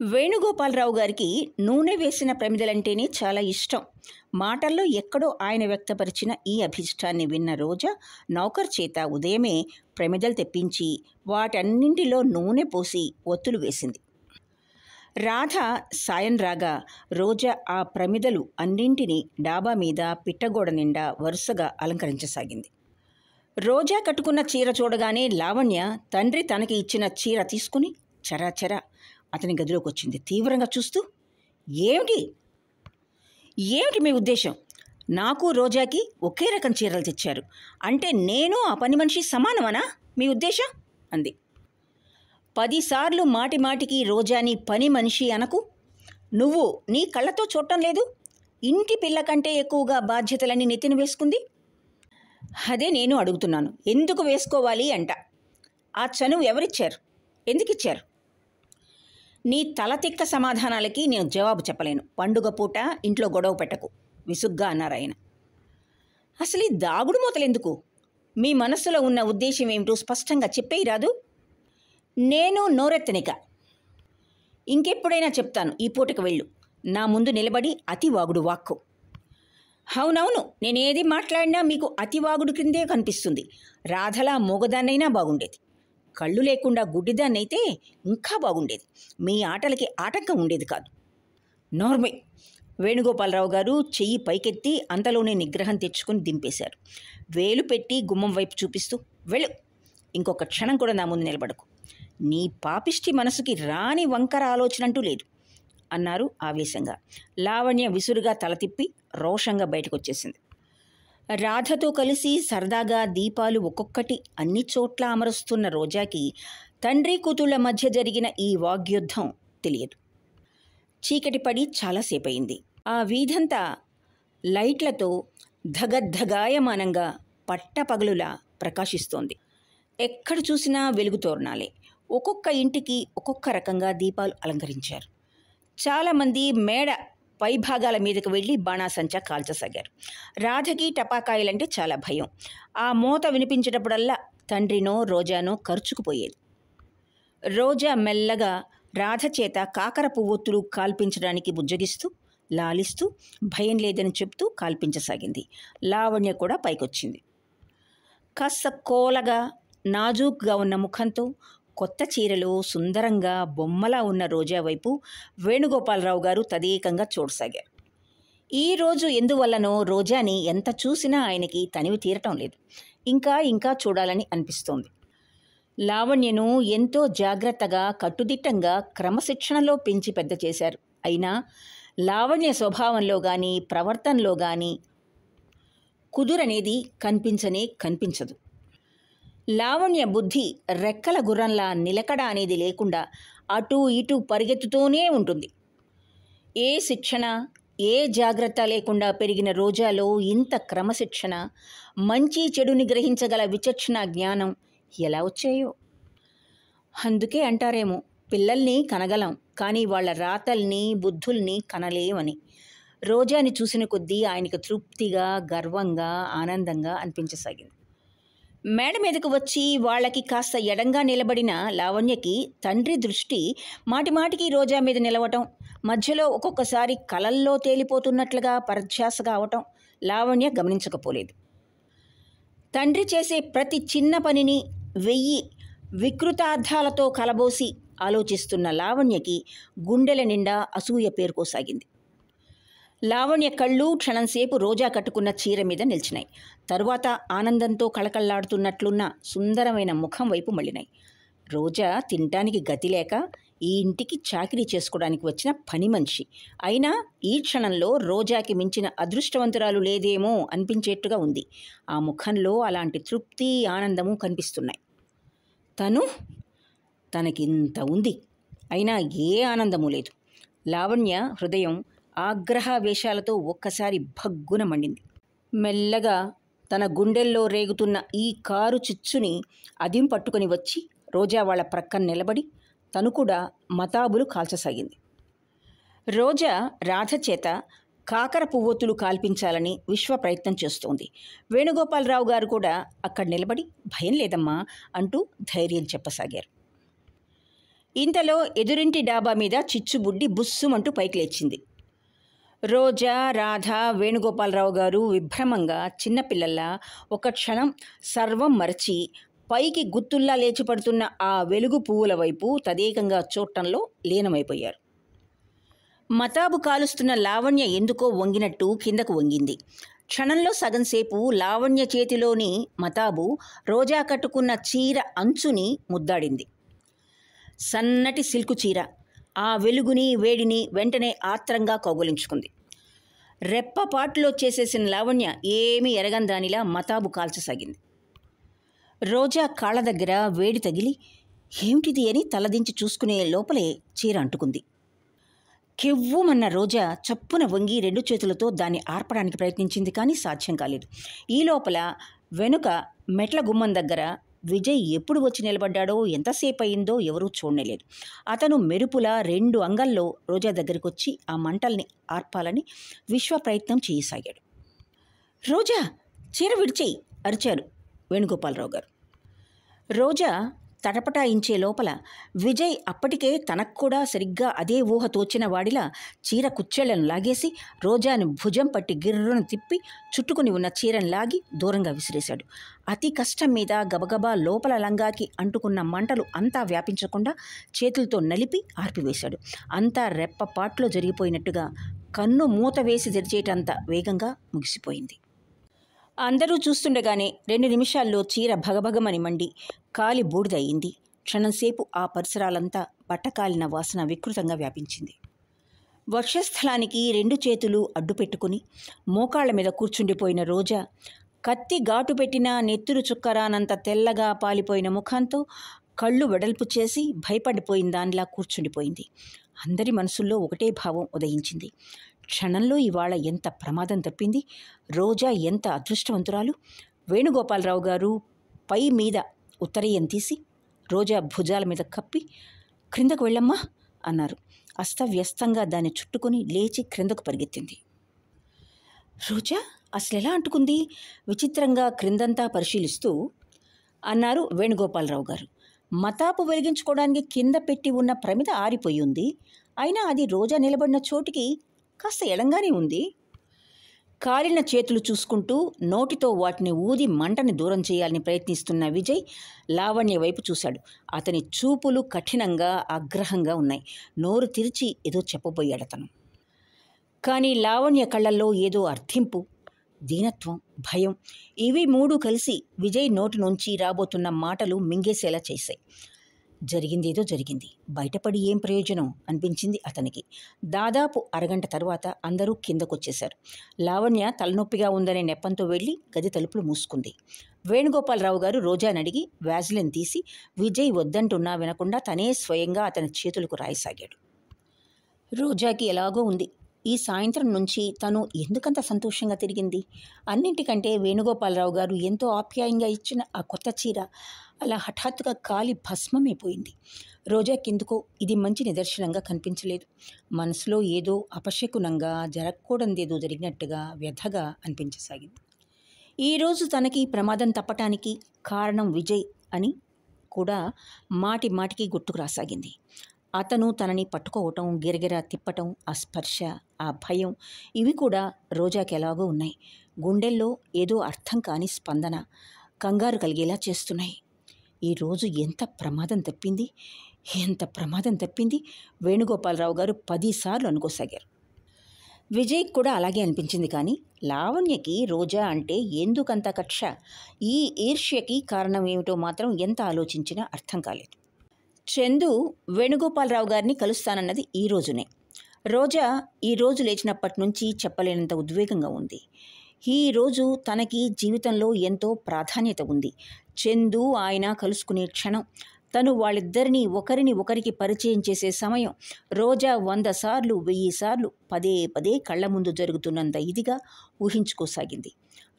వేణుగోపాలరావు గారికి నూనె వేసిన ప్రమిదలంటేనే చాలా ఇష్టం. మాటల్లో ఎక్కడో ఆయన వ్యక్తపరిచిన ఈ అభిష్టాన్ని విన్న రోజా నౌకర్ చేత ఉదయమే ప్రమిదలు తెప్పించి వాటన్నింటిలో నూనె పోసి ఒత్తులు వేసింది. రాధ సాయం రాగా రోజా ఆ ప్రమిదలు అన్నింటినీ డాబా మీద పిట్టగోడ నిండా వరుసగా అలంకరించసాగింది. రోజా కట్టుకున్న చీర చూడగానే లావణ్య తండ్రి తనకి ఇచ్చిన చీర తీసుకుని చరాచరా అతని గదిలోకి వచ్చింది తీవ్రంగా చూస్తూ ఏమిటి? ఏమిటి మీ ఉద్దేశం? నాకు రోజాకి ఒకే రకం చీరలు తెచ్చారు. అంటే నేను ఆ పని మనిషి సమానమనా? మీ ఉద్దేశం? అంది. పదిసార్లు మాటి మాటికి రోజాని పని మనిషి అనకు. నువ్వు నీ కళ్ళతో చూడటం లేదు. ఇంటి పిల్ల కంటే ఎక్కువగా బాధ్యతలన్నీ నెత్తిన వేసుకుంది. అదే నేను అడుగుతున్నాను. ఎందుకు వేసుకోవాలి? అంట. ఆ చనువు ఎవరిచ్చారు? ఎందుకు ఇచ్చారు నీ తలతిక్క సమాధానాలకి నేను జవాబు చెప్పలేను. పండుగ పూట ఇంట్లో గొడవ పెట్టకు. విసుగ్గా అన్నారు ఆయన. అసలు ఈ దాగుడు మూతలెందుకు? మీ మనస్సులో ఉన్న ఉద్దేశం ఏమిటో స్పష్టంగా చెప్పేయి రాదు. నేను నోరెత్తనిక. ఇంకెప్పుడైనా చెప్తాను ఈ పూటకు వెళ్ళు. నా ముందు నిలబడి అతి వాగుడు వాక్కు. అవునవును నేనేది మాట్లాడినా మీకు అతివాగుడు క్రిందే కనిపిస్తుంది. రాధలా మూగదాన్నైనా బాగుండేది. కళ్ళు లేకుండా గుడ్డిదాన్నైతే ఇంకా బాగుండేది. మీ ఆటలకి ఆటంకం ఉండేది కాదు. నార్మే. వేణుగోపాలరావు గారు చెయ్యి పైకెత్తి అంతలోనే నిగ్రహం తెచ్చుకుని దింపేశారు. వేలు పెట్టి గుమ్మం వైపు చూపిస్తూ వెళ్ళు. ఇంకొక క్షణం కూడా నా ముందు నిలబడకు. నీ పాపిష్టి మనసుకి రాని వంకర ఆలోచన అంటూ లేదు అన్నారు ఆవేశంగా. లావణ్య విసురుగా తల తిప్పి రోషంగా బయటకు వచ్చేసింది రాధతో కలిసి సరదాగా దీపాలు ఒక్కొక్కటి అన్ని చోట్ల అమరుస్తున్న రోజాకి తండ్రి కూతుళ్ళ మధ్య జరిగిన ఈ వాగ్యుద్ధం తెలియదు. చీకటి పడి చాలాసేపు అయింది ఆ వీధంతా లైట్లతో ధగద్ధగాయమానంగా పట్టపగలులా ప్రకాశిస్తోంది. ఎక్కడ చూసినా వెలుగు తోరణాలే. ఒక్కొక్క ఇంటికి ఒక్కొక్క రకంగా దీపాలు అలంకరించారు. చాలామంది మేడ పైభాగాల మీదకు వెళ్ళి బాణాసంచా కాల్చసాగారు. రాధకి టపాకాయలంటే చాలా భయం. ఆ మోత వినిపించేటప్పుడల్లా తండ్రినో రోజానో ఖర్చుకుపోయేది రోజా మెల్లగా రాధ చేత కాకర పువ్వొత్తులు కాల్పించడానికి బుజ్జగిస్తూ లాలిస్తూ భయం లేదని చెప్తూ కాల్పించసాగింది. లావణ్య కూడా పైకొచ్చింది. కాస్త కోలగా నాజూక్గా ఉన్న ముఖంతో కొత్త చీరలో సుందరంగా బొమ్మలా ఉన్న రోజా వైపు వేణుగోపాలరావు గారు తదేకంగా చూడసాగారు. ఈ రోజు ఎందువల్లనో రోజాని ఎంత చూసినా ఆయనకి తనివి తీరటం లేదు. ఇంకా ఇంకా చూడాలని అనిపిస్తోంది. లావణ్యను ఎంతో జాగ్రత్తగా కట్టుదిట్టంగా క్రమశిక్షణలో పెంచి పెద్ద చేశారు. అయినా లావణ్య స్వభావంలో కానీ ప్రవర్తనలో కానీ కుదురనేది కనిపించనే కనిపించదు. లావణ్య బుద్ధి రెక్కల గుర్రంలా నిలకడ అనేది లేకుండా అటూ ఇటూ పరిగెత్తుతూనే ఉంటుంది. ఏ శిక్షణ ఏ జాగ్రత్త లేకుండా పెరిగిన రోజాలో ఇంత క్రమశిక్షణ మంచి చెడుని గ్రహించగల విచక్షణ జ్ఞానం ఎలా వచ్చాయో? అందుకే అంటారేమో పిల్లల్ని కనగలం కానీ వాళ్ళ రాతల్ని బుద్ధుల్ని కనలేమని. రోజాని చూసిన కొద్దీ ఆయనకు తృప్తిగా గర్వంగా ఆనందంగా అనిపించసాగింది. మేడ మీదకు వచ్చి వాళ్ళకి కాస్త ఎడంగా నిలబడిన లావణ్యకి తండ్రి దృష్టి మాటిమాటికి రోజా మీద నిలవటం మధ్యలో ఒక్కొక్కసారి కలల్లో తేలిపోతున్నట్లుగా పరధ్యాసగా అవటం లావణ్య గమనించకపోలేదు. తండ్రి చేసే ప్రతి చిన్న పనిని వెయ్యి వికృతార్థాలతో కలబోసి ఆలోచిస్తున్న లావణ్యకి గుండెల నిండా అసూయ పేరుకోసాగింది. లావణ్య కళ్ళు క్షణంసేపు రోజా కట్టుకున్న చీర మీద నిలిచినాయి. తరువాత ఆనందంతో కళకళ్ళాడుతున్నట్లున్న సుందరమైన ముఖం వైపు మళ్ళినాయి. రోజా తినటానికి గతి లేక ఈ ఇంటికి చాకిరీ చేసుకోవడానికి వచ్చిన పని మనిషి. అయినా ఈ క్షణంలో రోజాకి మించిన అదృష్టవంతురాలు లేదేమో అనిపించేట్టుగా ఉంది. ఆ ముఖంలో అలాంటి తృప్తి ఆనందము కనిపిస్తున్నాయి. తను తనకింత ఉంది. అయినా ఏ ఆనందము లేదు. లావణ్య హృదయం ఆగ్రహావేశాలతో ఒక్కసారి భగ్గున మండింది. మెల్లగా తన గుండెల్లో రేగుతున్న ఈ కారు చిచ్చుని అదిం పట్టుకొని వచ్చి రోజా వాళ్ళ ప్రక్కన నిలబడి తను కూడా మతాబులు కాల్చసాగింది. రోజా రాధ చేత కాకర పువ్వొత్తులు కాల్పించాలని విశ్వ ప్రయత్నం చేస్తోంది. వేణుగోపాలరావు గారు కూడా అక్కడ నిలబడి భయం లేదమ్మా అంటూ ధైర్యం చెప్పసాగారు. ఇంతలో ఎదురింటి డాబా మీద చిచ్చుబుడ్డి బుస్సుమంటూ పైకి లేచింది. రోజా రాధ వేణుగోపాలరావు గారు విభ్రమంగా చిన్నపిల్లల్లా ఒక క్షణం సర్వం మరచి పైకి గుత్తుల్లా లేచిపడుతున్న ఆ వెలుగు పువ్వుల వైపు తదేకంగా చూడటంలో లీనమైపోయారు. మతాబు కాలుస్తున్న లావణ్య ఎందుకో వంగినట్టు కిందకు వంగింది. క్షణంలో సగంసేపు లావణ్య చేతిలోని మతాబు రోజా కట్టుకున్న చీర అంచుని ముద్దాడింది. సన్నటి సిల్కు చీర. ఆ వెలుగుని వేడిని వెంటనే ఆత్రంగా కౌగులించుకుంది. రెప్పపాటులో చేసేసిన లావణ్య ఏమీ ఎరగందానిలా మతాబు కాల్చసాగింది. రోజా కాళ్ళ దగ్గర వేడి తగిలి ఏమిటిది అని తలదించి చూసుకునే లోపలే చీర అంటుకుంది. కెవ్వుమన్న రోజా చప్పున వంగి రెండు చేతులతో దాన్ని ఆర్పడానికి ప్రయత్నించింది కానీ సాధ్యం కాలేదు. ఈ లోపల వెనుక మెట్ల గుమ్మం దగ్గర విజయ్ ఎప్పుడు వచ్చి నిలబడ్డాడో ఎంతసేపు అయిందో ఎవరూ చూడలేదు అతను మెరుపుల రెండు అంగల్లో రోజా దగ్గరికి వచ్చి ఆ మంటల్ని ఆర్పాలని విశ్వ ప్రయత్నం చేయసాగాడు. రోజా చీర విడిచేయి అరిచారు వేణుగోపాలరావు గారు. రోజా తటపటాయించే లోపల విజయ్ అప్పటికే తనకు కూడా సరిగ్గా అదే ఊహ తోచిన వాడిలా చీర కుచ్చెళ్ళను లాగేసి రోజాని భుజం పట్టి గిర్రును తిప్పి చుట్టుకుని ఉన్న చీరను లాగి దూరంగా విసిరేశాడు. అతి కష్టం మీద గబగబా లోపల లంగాకి అంటుకున్న మంటలు అంతా వ్యాపించకుండా చేతులతో నలిపి ఆర్పివేశాడు. అంతా రెప్పపాట్లో జరిగిపోయినట్టుగా కన్ను మూత వేసి తెరిచేటంత వేగంగా ముగిసిపోయింది. అందరూ చూస్తుండగానే రెండు నిమిషాల్లో చీర భగభగమని మండి కాలి బూడిదయ్యింది. క్షణంసేపు ఆ పరిసరాలంతా బట్టకాలిన వాసన వికృతంగా వ్యాపించింది. వర్షస్థలానికి రెండు చేతులు అడ్డుపెట్టుకుని మోకాళ్ళ మీద కూర్చుండిపోయిన రోజా కత్తి ఘాటు పెట్టిన నెత్తురు చుక్కరానంత తెల్లగా పాలిపోయిన ముఖంతో కళ్ళు వెడల్పు చేసి భయపడిపోయిన దానిలా కూర్చుండిపోయింది. అందరి మనసుల్లో ఒకటే భావం ఉదయించింది. క్షణంలో ఇవాళ ఎంత ప్రమాదం తప్పింది? రోజా ఎంత అదృష్టవంతురాలు? వేణుగోపాలరావు గారు పై మీద ఉత్తరీయం తీసి రోజా భుజాల మీద కప్పి క్రిందకు వెళ్ళమ్మా అన్నారు. అస్తవ్యస్తంగా దాన్ని చుట్టుకొని లేచి క్రిందకు పరిగెత్తింది. రోజా అసలు ఎలా అంటుకుంది? విచిత్రంగా క్రిందంతా పరిశీలిస్తూ అన్నారు వేణుగోపాలరావు గారు. మతాపు వెలిగించుకోవడానికి కింద పెట్టి ఉన్న ప్రమిద ఆరిపోయి ఉంది. అయినా అది రోజా నిలబడిన చోటికి కాస్త ఎడంగానే ఉంది. కాలిన చేతులు చూసుకుంటూ నోటితో వాటిని ఊది మంటని దూరం చేయాలని ప్రయత్నిస్తున్న విజయ్ లావణ్య వైపు చూశాడు. అతని చూపులు కఠినంగా ఆగ్రహంగా ఉన్నాయి. నోరు తెరిచి ఏదో చెప్పబోయాడు అతను కానీ లావణ్య కళ్ళల్లో ఏదో అర్థింపు దీనత్వం భయం. ఇవి మూడు కలిసి విజయ్ నోటి నుంచి రాబోతున్న మాటలు మింగేసేలా చేశాయి. జరిగిందేదో జరిగింది. బయటపడి ఏం ప్రయోజనం? అనిపించింది అతనికి. దాదాపు అరగంట తర్వాత అందరూ కిందకొచ్చేశారు. లావణ్య తలనొప్పిగా ఉందనే నెప్పంతో వెళ్ళి గది తలుపులు మూసుకుంది. వేణుగోపాలరావు గారు రోజాని అడిగి వ్యాజిలిన్ తీసి విజయ్ వద్దంటున్నా వినకుండా తనే స్వయంగా అతని చేతులకు రాయసాగాడు. రోజాకి ఎలాగో ఉంది. ఈ సాయంత్రం నుంచి తను ఎందుకంత సంతోషంగా తిరిగింది? అన్నింటికంటే వేణుగోపాలరావు గారు ఎంతో ఆప్యాయంగా ఇచ్చిన ఆ కొత్త చీర అలా హఠాత్తుగా కాలి భస్మమైపోయింది. రోజా కిందుకో ఇది మంచి నిదర్శనంగా కనిపించలేదు. మనసులో ఏదో అపశకునంగా జరగకూడదేదో జరిగినట్టుగా వ్యధగా అనిపించసాగింది. ఈరోజు తనకి ప్రమాదం తప్పటానికి కారణం విజయ్ అని కూడా మాటి మాటికి గుర్తుకు రాసాగింది. అతను తనని పట్టుకోవటం గిరగిరా తిప్పటం ఆ స్పర్శ ఆ భయం ఇవి కూడా రోజాకి ఎలాగో ఉన్నాయి. గుండెల్లో ఏదో అర్థం కాని స్పందన కంగారు కలిగేలా చేస్తున్నాయి. ఈరోజు ఎంత ప్రమాదం తప్పింది? ఎంత ప్రమాదం తప్పింది? వేణుగోపాలరావు గారు పదిసార్లు అనుకోసాగారు. విజయ్ కూడా అలాగే అనిపించింది కానీ లావణ్యకి రోజా అంటే ఎందుకంత కక్ష? ఈ ఈర్ష్యకి కారణం ఏమిటో మాత్రం ఎంత ఆలోచించినా అర్థం కాలేదు. చందు వేణుగోపాలరావు గారిని కలుస్తానన్నది ఈ రోజునే. రోజా ఈ రోజు లేచినప్పటి నుంచి చెప్పలేనంత ఉద్వేగంగా ఉంది. ఈ రోజు తనకి జీవితంలో ఎంతో ప్రాధాన్యత ఉంది. చందు ఆయన కలుసుకునే క్షణం. తను వాళ్ళిద్దరినీ ఒకరిని ఒకరికి పరిచయం చేసే సమయం. రోజా వంద సార్లు వెయ్యి సార్లు పదే పదే కళ్ళ ముందు జరుగుతున్నంత ఇదిగా ఊహించుకోసాగింది.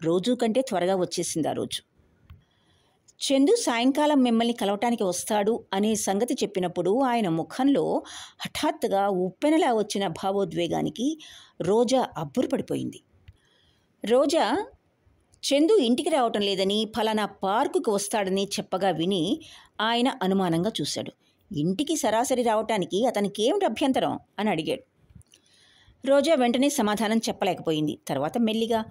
రోజు కంటే త్వరగా వచ్చేసింది ఆ రోజు. చందు సాయంకాలం మిమ్మల్ని కలవటానికి వస్తాడు అనే సంగతి చెప్పినప్పుడు ఆయన ముఖంలో హఠాత్తుగా ఉప్పెనలా వచ్చిన భావోద్వేగానికి రోజా అబ్బురపడిపోయింది. రోజా చందు ఇంటికి రావటం లేదని ఫలానా పార్కుకు వస్తాడని చెప్పగా విని ఆయన అనుమానంగా చూశాడు. ఇంటికి సరాసరి రావటానికి అతనికి ఏమిటి అభ్యంతరం? అని అడిగాడు. రోజా వెంటనే సమాధానం చెప్పలేకపోయింది. తర్వాత మెల్లిగా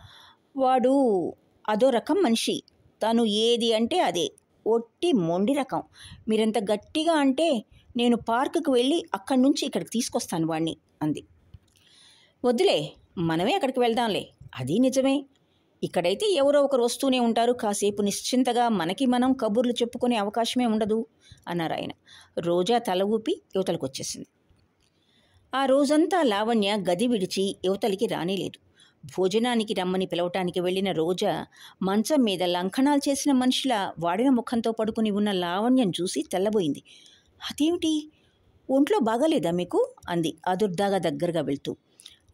వాడు అదో రకం మనిషి. తను ఏది అంటే అదే. ఒట్టి మొండి రకం. మీరంత గట్టిగా అంటే నేను పార్కుకు వెళ్ళి అక్కడి నుంచి ఇక్కడికి తీసుకొస్తాను వాణ్ణి అంది. వద్దులే మనమే అక్కడికి వెళ్దాంలే. అది నిజమే. ఇక్కడైతే ఎవరో ఒకరు వస్తూనే ఉంటారు. కాసేపు నిశ్చింతగా మనకి మనం కబుర్లు చెప్పుకునే అవకాశమే ఉండదు అన్నారు ఆయన. రోజా తల ఊపి యువతలకు వచ్చేసింది ఆ రోజంతా లావణ్య గది విడిచి యువతలికి రానేలేదు. భోజనానికి రమ్మని పిలవటానికి వెళ్ళిన రోజా మంచం మీద లంకణాలు చేసిన మనిషిలా వాడిన ముఖంతో పడుకుని ఉన్న లావణ్యం చూసి తెల్లబోయింది. అదేమిటి? ఒంట్లో బాగాలేదా మీకు? అంది. అదుర్దాగా దగ్గరగా వెళ్తూ.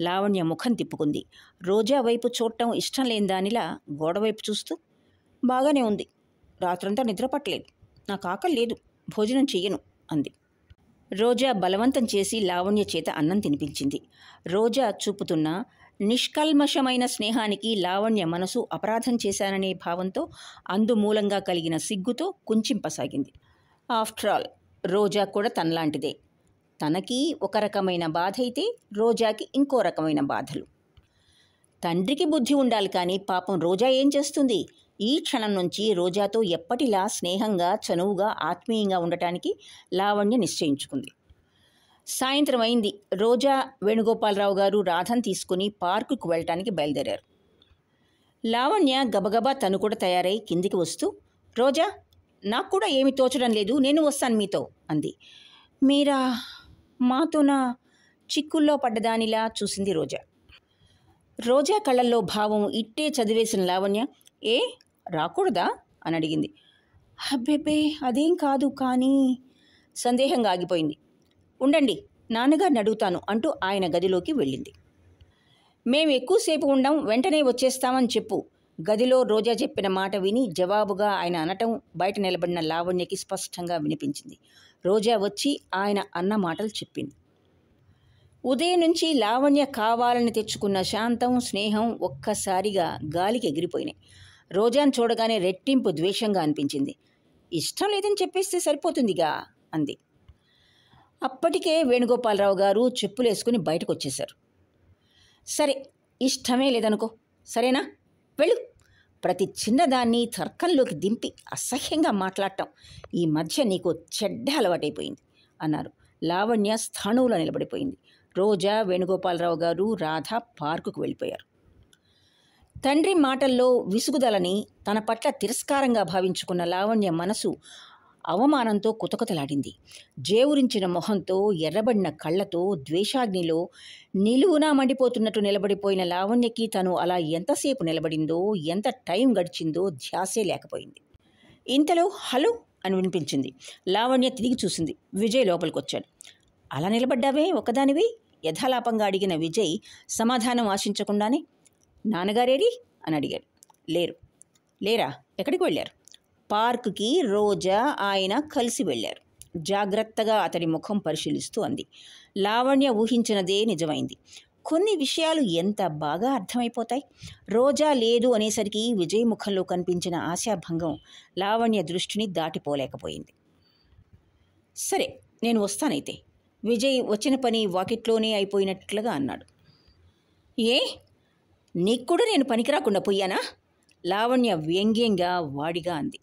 లావణ్య ముఖం తిప్పుకుంది. రోజా వైపు చూడటం ఇష్టం లేని దానిలా గోడవైపు చూస్తూ బాగానే ఉంది. రాత్రంతా నిద్రపట్టలేదు నా నాకు ఆకలి లేదు. భోజనం చెయ్యను అంది. రోజా బలవంతం చేసి లావణ్య చేత అన్నం తినిపించింది. రోజా చూపుతున్న నిష్కల్మషమైన స్నేహానికి లావణ్య మనసు అపరాధం చేశాననే భావంతో అందుమూలంగా కలిగిన సిగ్గుతో కుంచింపసాగింది. ఆఫ్టర్ ఆల్ రోజా కూడా తనలాంటిదే. తనకి ఒక రకమైన బాధ అయితే రోజాకి ఇంకో రకమైన బాధలు. తండ్రికి బుద్ధి ఉండాలి కానీ పాపం రోజా ఏం చేస్తుంది? ఈ క్షణం నుంచి రోజాతో ఎప్పటిలా స్నేహంగా చనువుగా ఆత్మీయంగా ఉండటానికి లావణ్య నిశ్చయించుకుంది. సాయంత్రం అయింది. రోజా వేణుగోపాలరావు గారు రాధను తీసుకుని పార్కుకు వెళ్ళటానికి బయలుదేరారు. లావణ్య గబగబా తను కూడా తయారై కిందికి వస్తూ రోజా నాకు కూడా ఏమి తోచడం లేదు. నేను వస్తాను మీతో అంది. మీరా మాతోన చిక్కుల్లో పడ్డదానిలా చూసింది రోజా. రోజా కళ్ళల్లో భావం ఇట్టే చదివేసిన లావణ్య ఏ రాకూడదా? అని అడిగింది. అబ్బెబ్బే అదేం కాదు కానీ సందేహంగా ఆగిపోయింది. ఉండండి నాన్నగారిని అడుగుతాను అంటూ ఆయన గదిలోకి వెళ్ళింది. మేము ఎక్కువసేపు ఉండం వెంటనే వచ్చేస్తామని చెప్పు గదిలో రోజా చెప్పిన మాట విని జవాబుగా ఆయన అనటం బయట నిలబడిన లావణ్యకి స్పష్టంగా వినిపించింది. రోజా వచ్చి ఆయన అన్న మాటలు చెప్పింది. ఉదయం నుంచి లావణ్య కావాలని తెచ్చుకున్న శాంతం స్నేహం ఒక్కసారిగా గాలికి ఎగిరిపోయినాయి. రోజాను చూడగానే రెట్టింపు ద్వేషంగా అనిపించింది. ఇష్టం లేదని చెప్పేస్తే సరిపోతుందిగా అంది. అప్పటికే వేణుగోపాలరావు గారు చెప్పులేసుకుని బయటకు వచ్చేశారు. సరే ఇష్టమే లేదనుకో. సరేనా? వెళ్ళు. ప్రతి చిన్నదాన్ని తర్కంలోకి దింపి అసహ్యంగా మాట్లాడటం ఈ మధ్య నీకు చెడ్డ అలవాటైపోయింది అన్నారు. లావణ్య స్థాణువులో నిలబడిపోయింది. రోజా వేణుగోపాలరావు గారు రాధ పార్కుకు వెళ్ళిపోయారు. తండ్రి మాటల్లో విసుగుదలని తన పట్ల తిరస్కారంగా భావించుకున్న లావణ్య మనసు అవమానంతో కుతకుతలాడింది. జేవురించిన మొహంతో ఎర్రబడిన కళ్ళతో ద్వేషాగ్నిలో నిలువునా మండిపోతున్నట్టు నిలబడిపోయిన లావణ్యకి తను అలా ఎంతసేపు నిలబడిందో ఎంత టైం గడిచిందో ధ్యాసే లేకపోయింది. ఇంతలో హలో అని వినిపించింది. లావణ్య తిరిగి చూసింది. విజయ్ లోపలికొచ్చాడు. అలా నిలబడ్డావే ఒకదానివి యథాలాపంగా అడిగిన విజయ్ సమాధానం ఆశించకుండానే నాన్నగారేరి అని అడిగాడు. లేరు. లేరా? ఎక్కడికి వెళ్ళారు? పార్కుకి రోజా ఆయన కలిసి వెళ్ళారు. జాగ్రత్తగా అతడి ముఖం పరిశీలిస్తూ అంది. లావణ్య ఊహించినదే నిజమైంది. కొన్ని విషయాలు ఎంత బాగా అర్థమైపోతాయి? రోజా లేదు అనేసరికి విజయ్ ముఖంలో కనిపించిన ఆశాభంగం లావణ్య దృష్టిని దాటిపోలేకపోయింది. సరే నేను వస్తానైతే. విజయ్ వచ్చిన పని వాకిట్లోనే అయిపోయినట్లుగా అన్నాడు. ఏ? నీకు కూడా నేను పనికిరాకుండా పోయానా? లావణ్య వ్యంగ్యంగా వాడిగా అంది.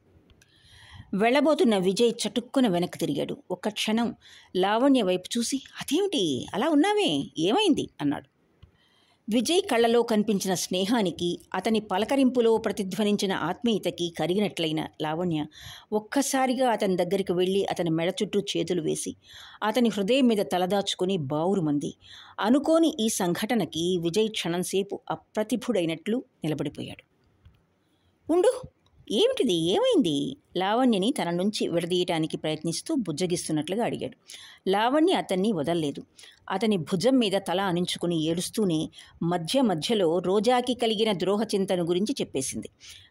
వెళ్ళబోతున్న విజయ్ చటుక్కున వెనక్కి తిరిగాడు. ఒక్క క్షణం లావణ్య వైపు చూసి అదేమిటి? అలా ఉన్నావే? ఏమైంది? అన్నాడు. విజయ్ కళ్ళలో కనిపించిన స్నేహానికి అతని పలకరింపులో ప్రతిధ్వనించిన ఆత్మీయతకి కరిగినట్లయిన లావణ్య ఒక్కసారిగా అతని దగ్గరికి వెళ్ళి అతని మెడ చుట్టూ చేతులు వేసి అతని హృదయం మీద తలదాచుకుని బావురుమంది అనుకోని ఈ సంఘటనకి విజయ్ క్షణంసేపు అప్రతిభుడైనట్లు నిలబడిపోయాడు. ఉండు ఏమిటిది? ఏమైంది? లావణ్యని తన నుంచి విడదీయటానికి ప్రయత్నిస్తూ బుజ్జగిస్తున్నట్లుగా అడిగాడు. లావణ్య అతన్ని వదల్లేదు. అతని భుజం మీద తల అనించుకుని ఏడుస్తూనే మధ్య మధ్యలో రోజాకి కలిగిన ద్రోహ చింతన గురించి చెప్పేసింది.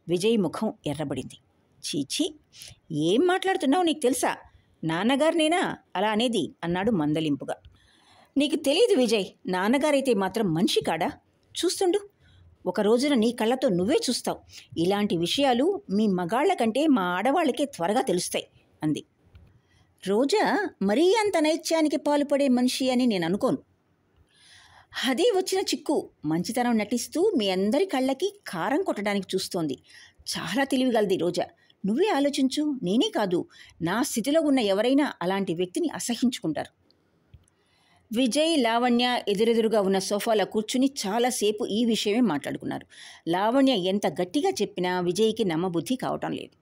విజయ్ ముఖం ఎర్రబడింది. చీచి ఏం మాట్లాడుతున్నావు నీకు తెలుసా? నాన్నగారినేనా? అలా అనేది అన్నాడు మందలింపుగా. నీకు తెలియదు విజయ్ నాన్నగారైతే మాత్రం మనిషి కాడా? చూస్తుండు. ఒక రోజున నీ కళ్ళతో నువ్వే చూస్తావు. ఇలాంటి విషయాలు మీ మగాళ్ళ కంటే మా ఆడవాళ్ళకే త్వరగా తెలుస్తాయి అంది. రోజా మరీ అంత నైత్యానికి పాల్పడే మనిషి అని నేను అనుకోను. అదే వచ్చిన చిక్కు. మంచితనం నటిస్తూ మీ అందరి కళ్ళకి కారం కొట్టడానికి చూస్తోంది. చాలా తెలివిగలది రోజా. నువ్వే ఆలోచించు నేనే కాదు. నా స్థితిలో ఉన్న ఎవరైనా అలాంటి వ్యక్తిని అసహించుకుంటారు. విజయ్ లావణ్య ఎదురెదురుగా ఉన్న సోఫాలో కూర్చుని చాలాసేపు ఈ విషయమే మాట్లాడుకున్నారు. లావణ్య ఎంత గట్టిగా చెప్పినా విజయ్కి నమ్మబుద్ధి కావటం లేదు.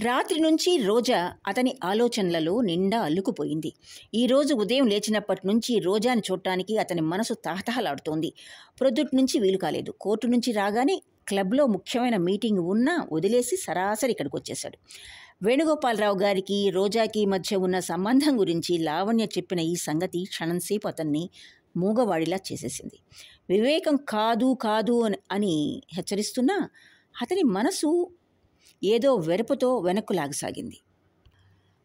రాత్రి నుంచి రోజా అతని ఆలోచనలలో నిండా అల్లుకుపోయింది. ఈరోజు ఉదయం లేచినప్పటి నుంచి రోజాని చూడటానికి అతని మనసు తహతహలాడుతోంది. ప్రొద్దుటి నుంచి వీలు కాలేదు. కోర్టు నుంచి రాగానే క్లబ్లో ముఖ్యమైన మీటింగ్ ఉన్నా వదిలేసి సరాసరి ఇక్కడికి వచ్చేశాడు. వేణుగోపాలరావు గారికి రోజాకి మధ్య ఉన్న సంబంధం గురించి లావణ్య చెప్పిన ఈ సంగతి క్షణంసేపు అతన్ని మూగవాడిలా చేసేసింది. వివేకం కాదు కాదు అని- అని హెచ్చరిస్తున్నా అతని మనసు ఏదో వెరపుతో వెనక్కు లాగసాగింది.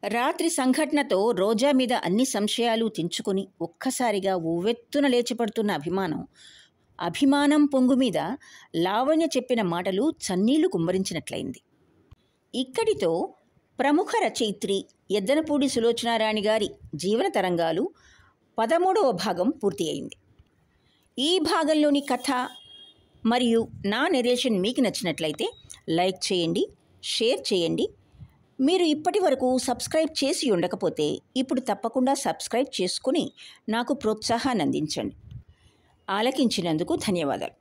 రాత్రి సంఘటనతో రోజా మీద అన్ని సంశయాలు తెంచుకొని ఒక్కసారిగా ఉవ్వెత్తున లేచిపడుతున్న అభిమానం అభిమానం పొంగు మీద లావణ్య చెప్పిన మాటలు చన్నీళ్ళు కుమ్మరించినట్లయింది. ఇక్కడితో ప్రముఖ రచయిత్రి ఎద్దనపూడి సులోచనారాణి గారి జీవన తరంగాలు పదమూడవ భాగం పూర్తి అయింది. ఈ భాగంలోని కథ మరియు నా నెరేషన్ మీకు నచ్చినట్లయితే లైక్ చేయండి షేర్ చేయండి. మీరు ఇప్పటి వరకు సబ్స్క్రైబ్ చేసి ఉండకపోతే ఇప్పుడు తప్పకుండా సబ్స్క్రైబ్ చేసుకుని నాకు ప్రోత్సాహాన్ని అందించండి. ఆలకించినందుకు ధన్యవాదాలు.